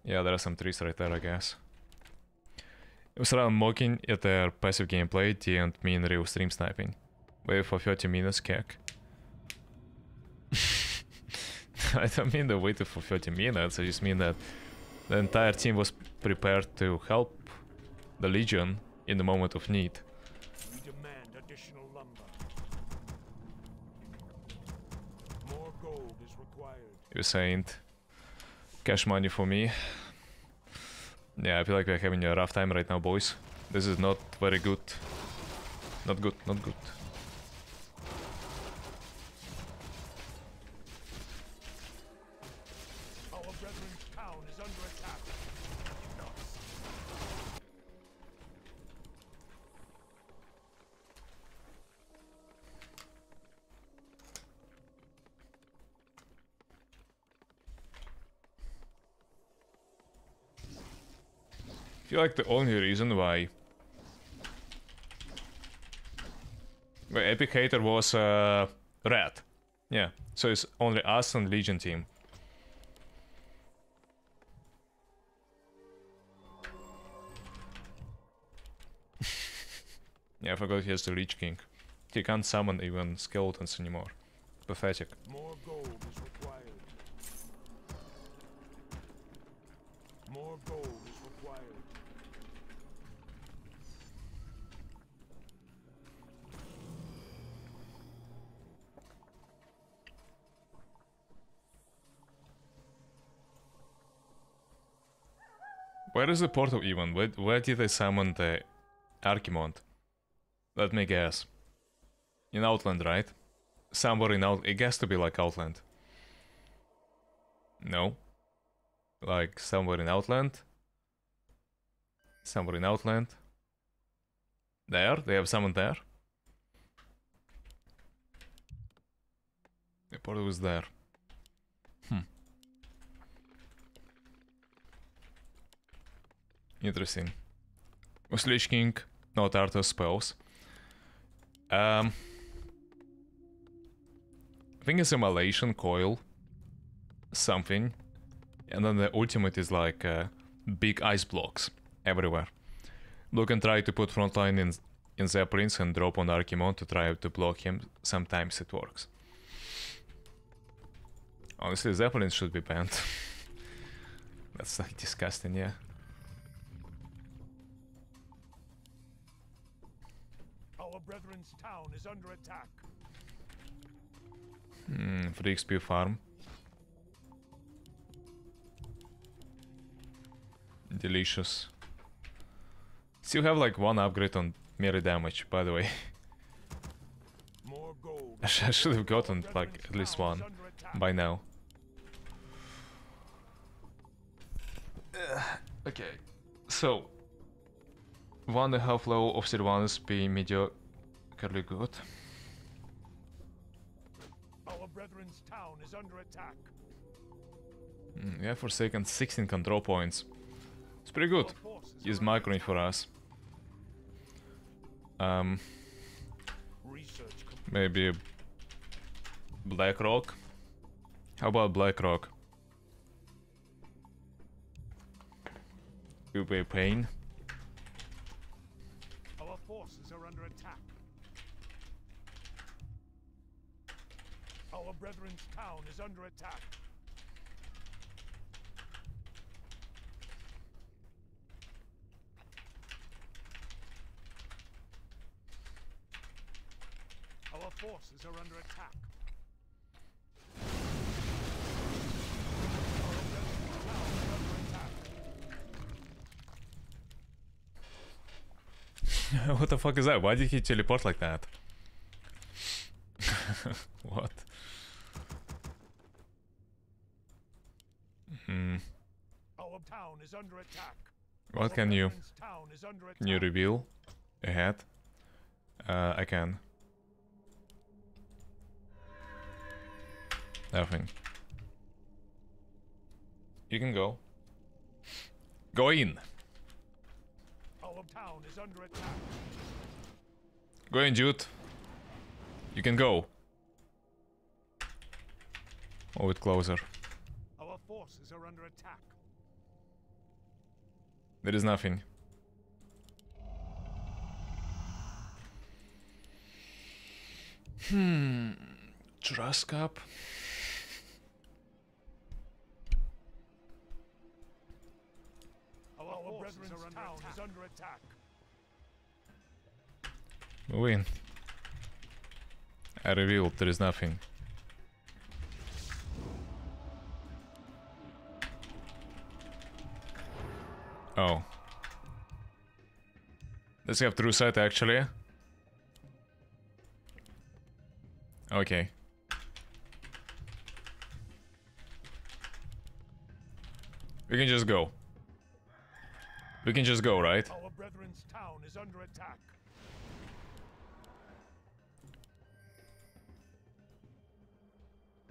Yeah, there are some trees right there, I guess. It was around mocking at their passive gameplay, T and me in real stream sniping. Wait for 30 minutes, kick. I don't mean they waited for 30 minutes, I just mean that the entire team was prepared to help the Legion in the moment of need. We demand additional lumber. More gold is required. You're saying cash money for me. Yeah, I feel like we're having a rough time right now, boys. This is not very good. Not good, not good. Feel like the only reason why why Epic Hater was uh, red. Yeah, so it's only us and Legion team. yeah, I forgot he has the Lich King. He can't summon even skeletons anymore. Pathetic. More gold is required. More gold is required. Where is the portal even? Where, where did they summon the Archimonde? Let me guess. In Outland, right? Somewhere in Out... It has to be like Outland. No. Like somewhere in Outland? Somewhere in Outland? There? They have someone there? The portal was there. Interesting. Was King not Arthas's spells? Um, I think it's a Malaysian coil, something, and then the ultimate is like uh, big ice blocks everywhere. Look and try to put frontline in in Zeppelins and drop on Archimonde to try to block him. Sometimes it works. Honestly, Zeppelins should be banned. That's like disgusting, yeah. brethren's town is under attack. Hmm, Freakspear farm. Delicious. Still have like one upgrade on melee damage, by the way. I should have gotten like at least one by now. Okay, so one and a half level of Sylvanas being mediocre mediocrely good. Our brethren's town is under attack. Mm, yeah, Forsaken 16 control points. It's pretty good. He's microing for us. Um, maybe Blackrock. How about Blackrock? Ube Pain. Brethren's town is under attack. Our forces are under attack. What the fuck is that? Why did he teleport like that? what? Hmm. Our town is under attack. What can you town is under can you reveal ahead? Uh, I can. Nothing. You can go. Go in. Our town is under attack. Go in, Jude. You can go. Move it closer. Our forces are under attack. There is nothing. Hmm. Trust cup. Our, brethren's town is under attack. Move in. I revealed there is nothing. Oh. Does he have true sight actually? Okay. We can just go. We can just go, right? Our brethren's town is under attack.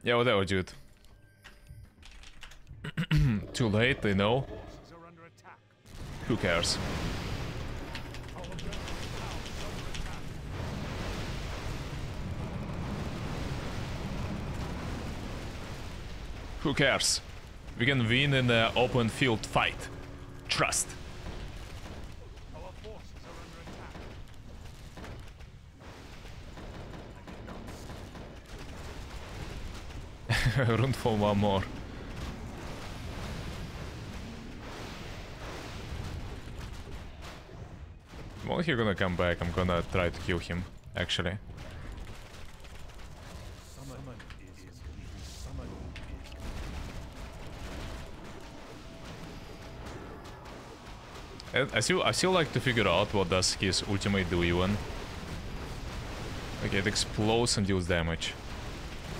Yeah, whatever, dude. Too late, they know. Who cares? Who cares? We can win in the uh, open field fight. Trust. Our forces are under attack. Run for one more. Well, he's gonna come back. I'm gonna try to kill him, actually. I still, I still like to figure out what does his ultimate do even. Okay, it explodes and deals damage.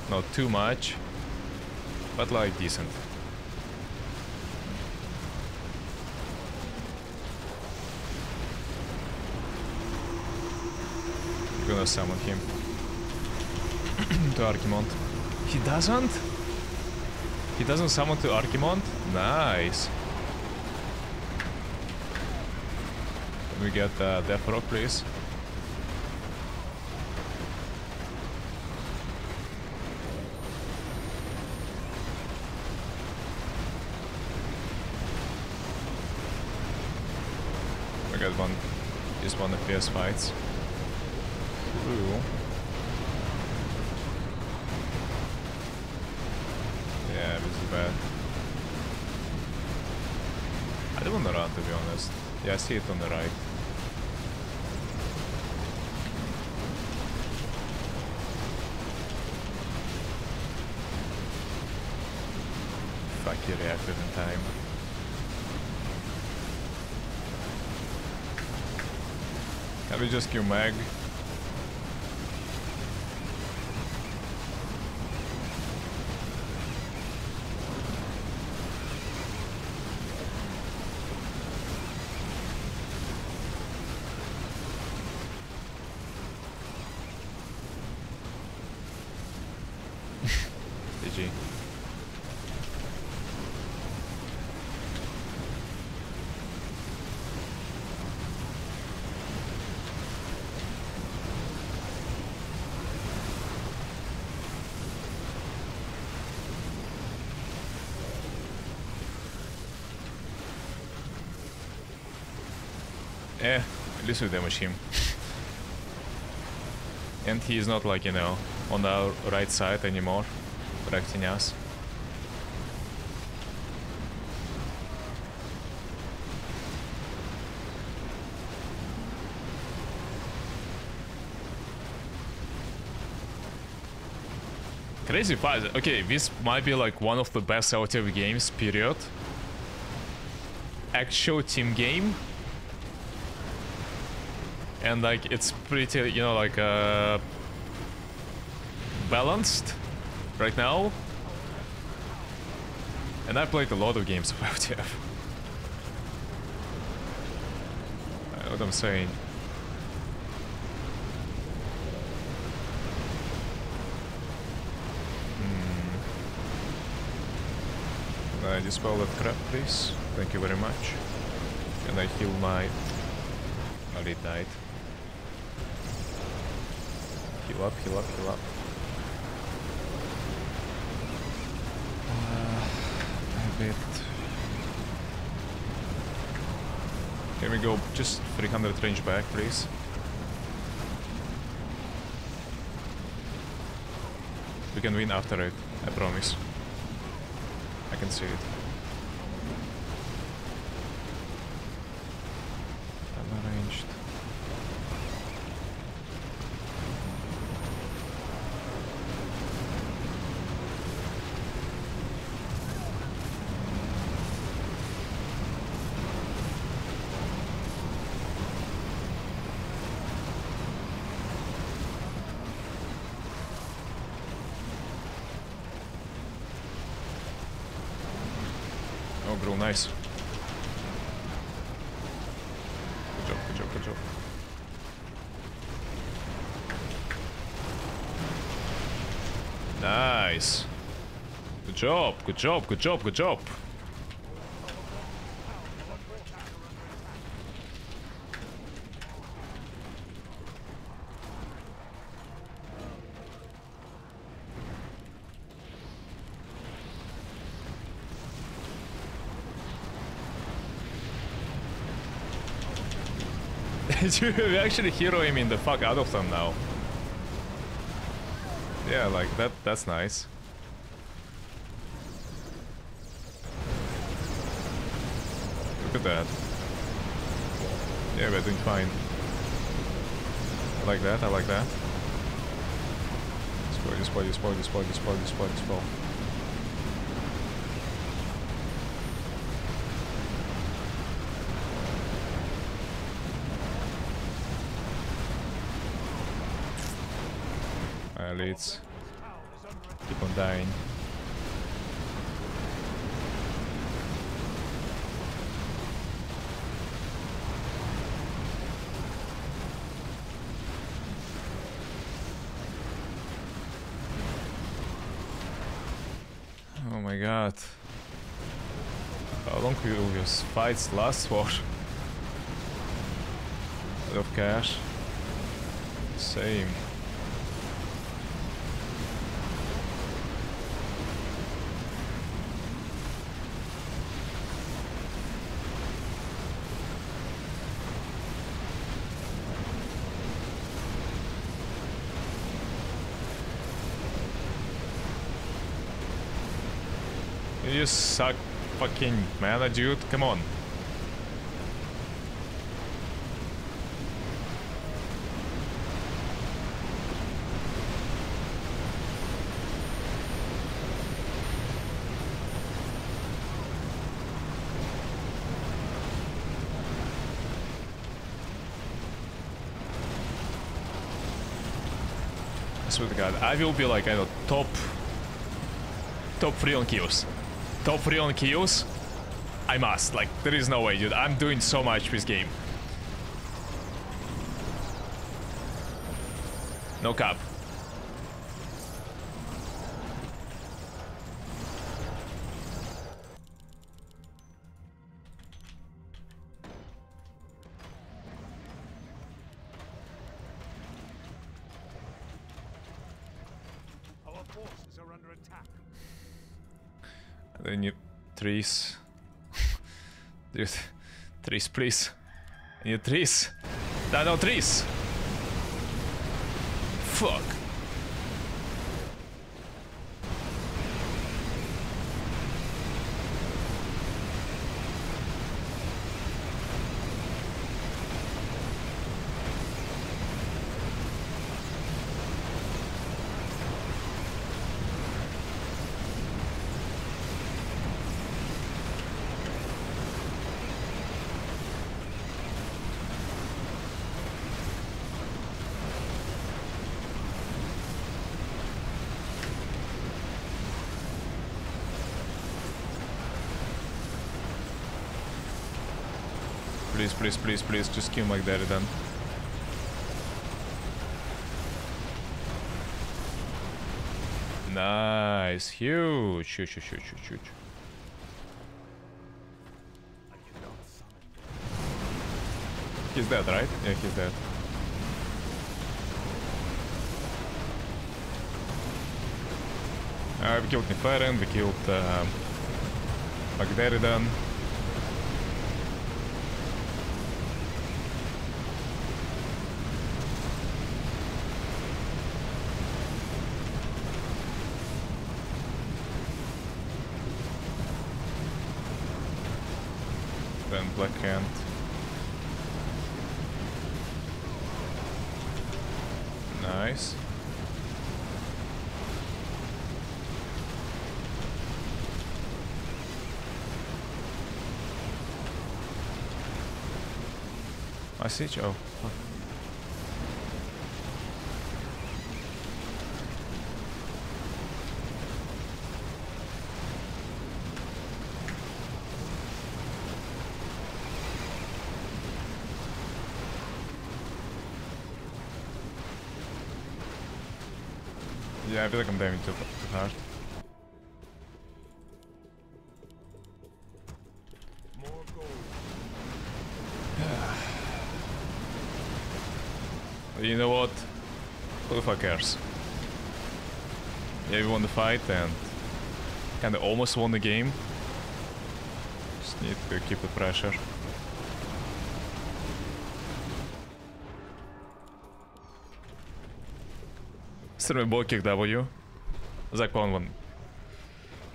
Not too much, but like decent. Gonna summon him to Archimonde. He doesn't? He doesn't summon to Archimonde? Nice. Can we get uh, Death Rock, please? I got one. Just one FPS fights. Yeah, this is bad. I don't want the run, to be honest. Yeah, I see it on the right. Fuck, you reacted in time. Can we just kill Meg? Least we damage him. and he is not like, you know, on our right side anymore, protecting us. Crazy fight. Okay, this might be like one of the best LTF games, period. Actual team game. And like it's pretty, you know, like uh balanced right now. And I played a lot of games of. I know what I'm saying. Hmm. Can I dispel that crap, please? Thank you very much. Can I heal my... He died. Heal up, heal up, heal up. Uh, a bit. Can we go just 300 range back, please? We can win after it, I promise. I can see it. I'm arranged. Oh, bro, nice. Good job. Nice. Good job, good job, good job, good job. Dude, we're actually hero aiming the fuck out of them now. Yeah, like that that's nice. Look at that. Yeah, we're doing fine. I like that, I like that. Spoil, spoil, spoil, spoil, spoil, spoil, spoil. Elites. Keep on dying. Oh my god. How long will these fights last for? Out of cash. Same. you suck fucking mana, dude? Come on. I swear to god, I will be like, I know, top... Top 3 on kills. Top 3 on kills? I must, like, there is no way, dude. I'm doing so much this game. No cap. Trees, please. I need trees. No, no trees. Fuck. Please, please, please, please, just kill my daddy then. Nice, huge, huge, huge, huge, huge, huge. He's dead, right? Yeah, he's dead. Uh, we killed Neferen, we killed uh, Magtheridon. Black Hand. Nice. I see you. Oh, fight and kinda almost won the game. Just need to keep the pressure. Ball kick W. Pound one.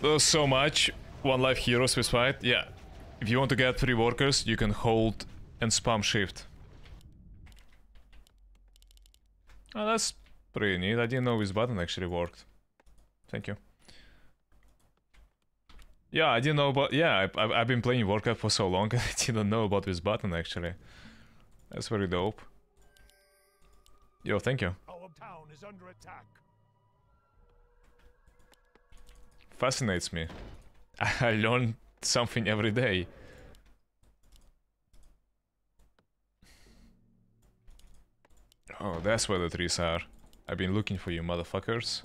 There's so much. One life heroes with fight. Yeah. If you want to get three workers, you can hold and spam shift. Oh, that's pretty neat. I didn't know this button actually worked. Thank you. Yeah, I didn't know about. Yeah, I, I've, I've been playing Warcraft for so long, and I didn't know about this button actually. That's very dope. Yo, thank you. Our town is under attack. Fascinates me. I learn something every day. Oh, that's where the trees are. I've been looking for you, motherfuckers.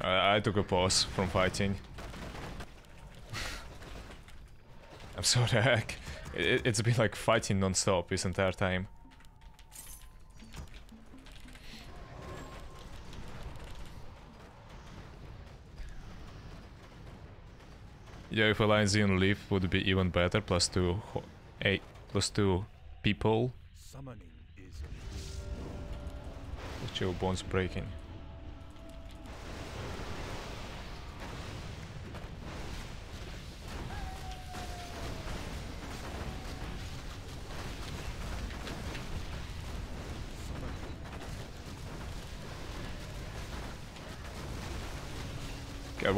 I, I took a pause from fighting. I'm so the heck. It, it's been like fighting non-stop this entire time. Yeah, if Alliance Xeon leave would be even better. Plus two, ho- eight, plus two people. Summoning is chill bones breaking.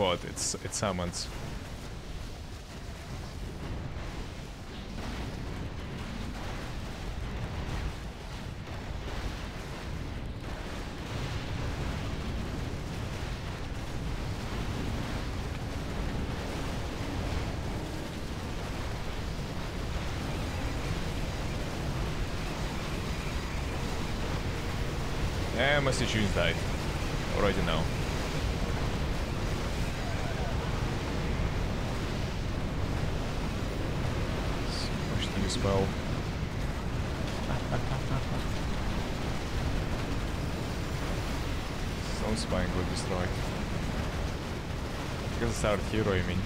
What? It's it summons. And my Tunes died. Already now. Push the spell. Stone Spine got destroyed. Mean.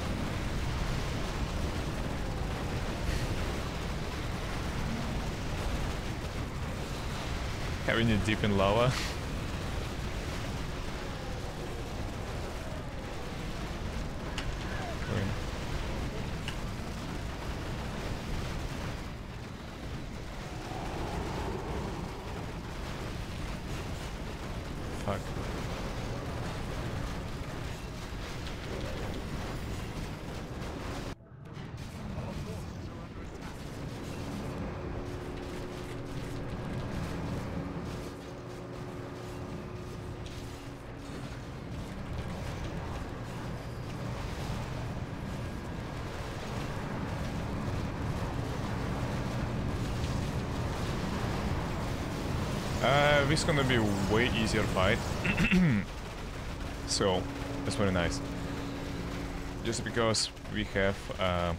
Having it deep in lava. Queen. Fuck. Uh, this is gonna be way easier fight. so, that's very nice. Just because we have, uh,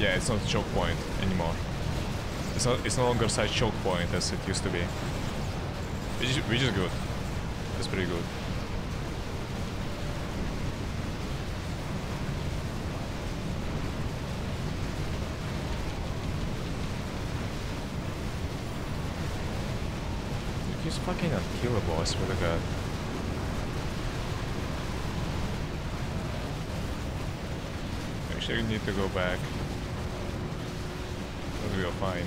yeah, it's not choke point anymore. It's not. It's no longer such choke point as it used to be. Which is, which is good. That's pretty good. He's fucking unkillable, I swear to god. Actually, I need to go back. But we are fine.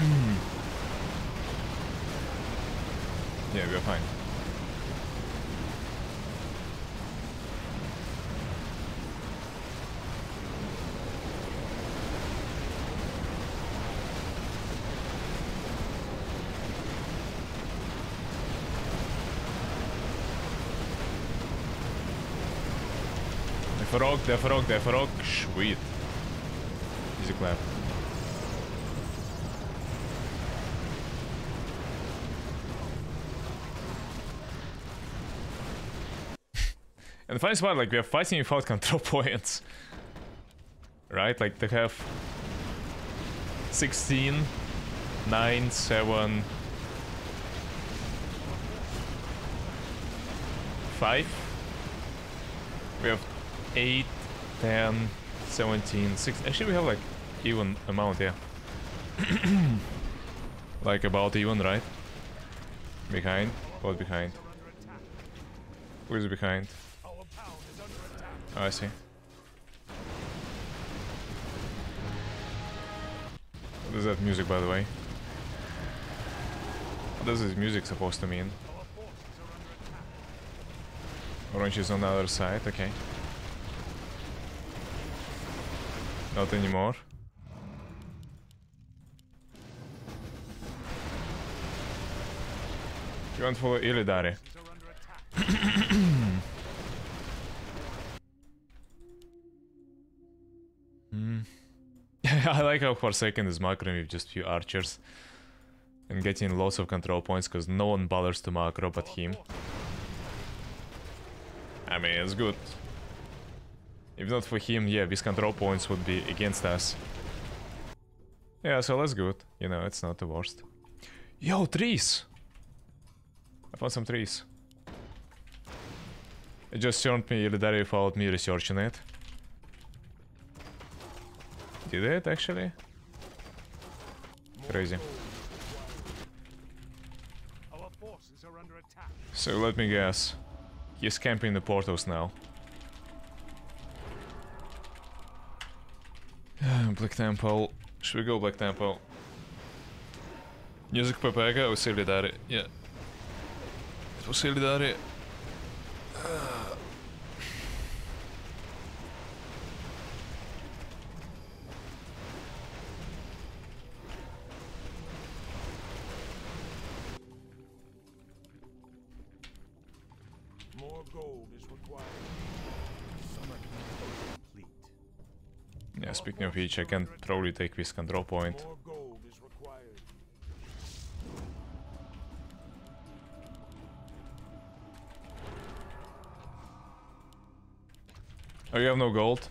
Hmm. yeah, we are fine. The frog, the er frog, the er frog. Sweet. Easy clap. and the funny part, like, we are fighting without control points. Right? Like, they have 16, 9, 7, 5. We have 8, 10, 17, 6. Actually, we have like even amount, yeah. like about even, right? Behind? What behind? Who is behind? Oh, I see. What is that music, by the way? What does this music supposed to mean? Orange is on the other side, okay. Not anymore. You want to follow Illidari? I like how Forsaken is macroing with just few archers. And getting lots of control points because no one bothers to macro but him. I mean, it's good. If not for him, yeah, these control points would be against us. Yeah, so that's good. You know, it's not the worst. Yo, trees! I found some trees. It just turned me Illidari without me researching it. Did it actually? Crazy. So let me guess. He's camping the portals now. Black Temple. Should we go Black Temple? Music Pepega or Silidari? Yeah. It was Silidari. Of which, I can probably take this control point. Oh, you have no gold?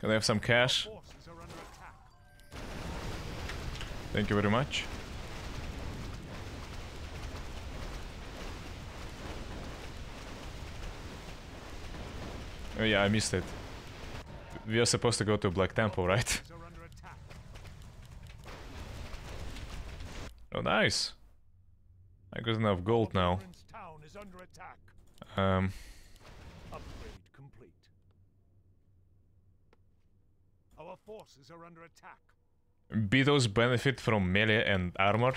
Can I have some cash? Thank you very much. Oh yeah, I missed it. We are supposed to go to Black Temple, right? Forces are under attack. Oh, nice. I got enough gold now. Veterans town is under attack. Um, Upgrade complete. Our forces are under attack. Beetles benefit from melee and armor.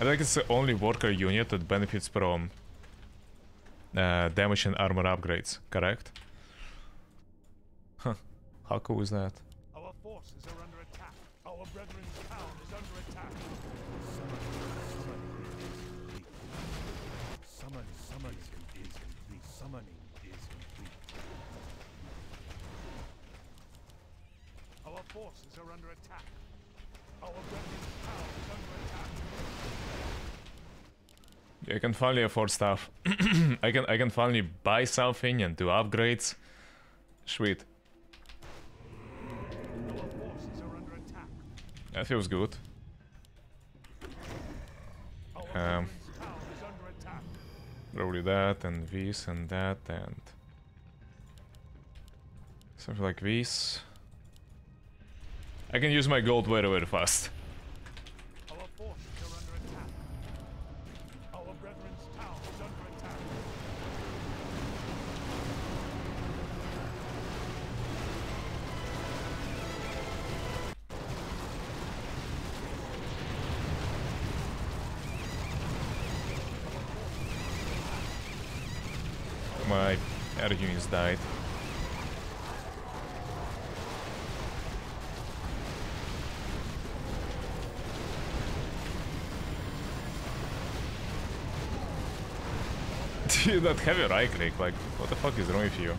I think it's the only worker unit that benefits from uh, damage and armor upgrades, correct? Huh. How cool is that? Our forces are under attack. Our brethren's town is under attack. Summon, summon is complete. complete. Summoning is complete. Our forces are under attack. Our brethren's town is under attack. I can finally afford stuff. I can I can finally buy something and do upgrades. Sweet. Our forces are under attack. That feels good. Um. Probably that and this and that and something like this. I can use my gold very very fast. Died. Dude, that heavy right click, like, what the fuck is wrong with you?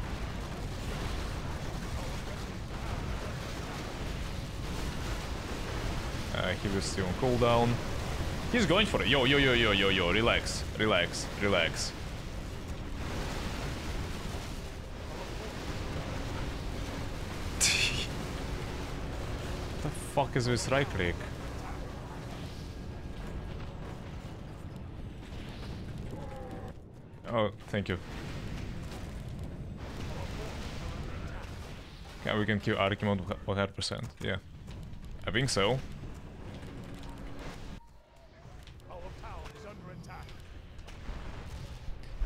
Uh, he was still on cooldown. He's going for it. Yo, yo, yo, yo, yo, yo, relax, relax, relax. the fuck is this right click? Oh, thank you. Yeah, we can kill Archimonde 100%, yeah. I think so.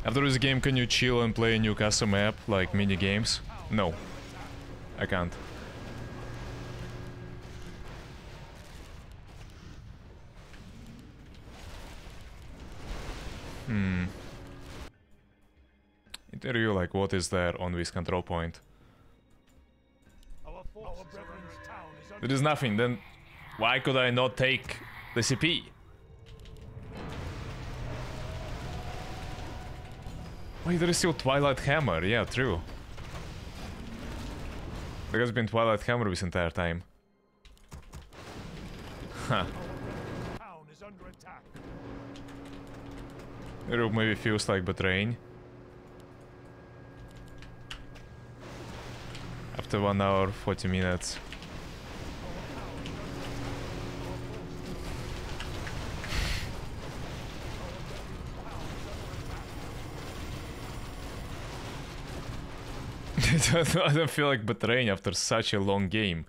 After this game, can you chill and play a new custom map, like mini games? No, I can't. Hmm. Interview like what is there on this control point? Our forces Our brethren's town is under There is nothing, then why could I not take the CP? Wait, there is still Twilight Hammer, yeah, true. There has been Twilight Hammer this entire time. Huh. town is under attack. Europe maybe feels like betraying. After 1 hour, 40 minutes. I don't feel like betraying after such a long game.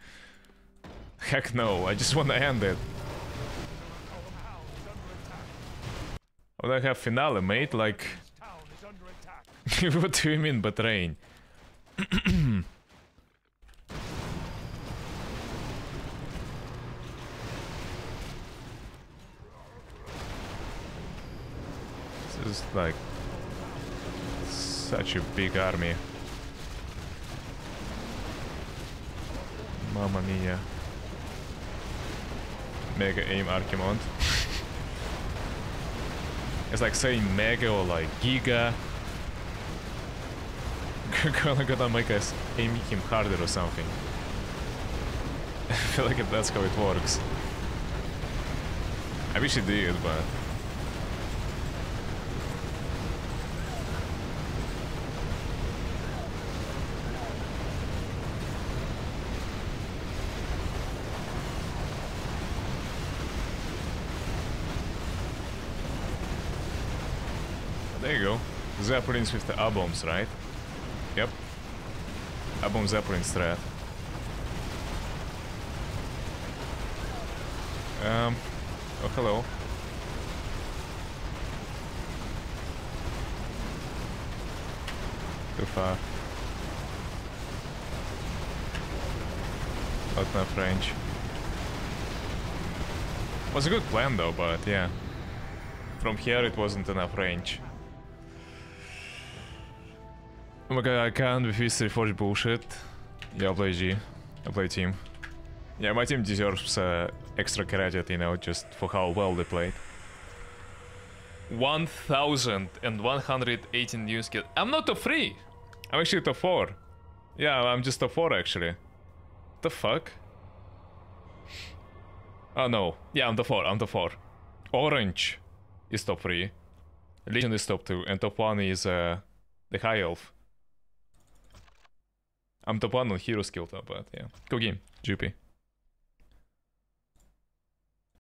Heck no, I just wanna end it. Oh, what I have finale, mate? Like, what do you mean betraying? this is like such a big army. Mamma mia. Mega aim Archimonde. It's like saying mega or like giga. Gonna gonna make us aim him harder or something. I feel like that's how it works. I wish it did, but There you go. Zeppelins with the A-bombs, right? Yep. A-bomb Zeppelin strat. Um, oh hello. Too far. Not enough range. Was a good plan though, but yeah. From here it wasn't enough range. Oh my god, I can't this Reforged bullshit. Yeah, I'll play G. I'll play team. Yeah, my team deserves uh, extra credit, you know, just for how well they played. 1118 new skill. I'm not a 3! I'm actually top 4. Yeah, I'm just top 4 actually. The fuck? Oh no. Yeah, I'm the 4, I'm the 4. Orange is top 3. Legion is top 2, and top 1 is uh, the High Elf. I'm top 1 on hero skill though, but yeah. Go game, GP.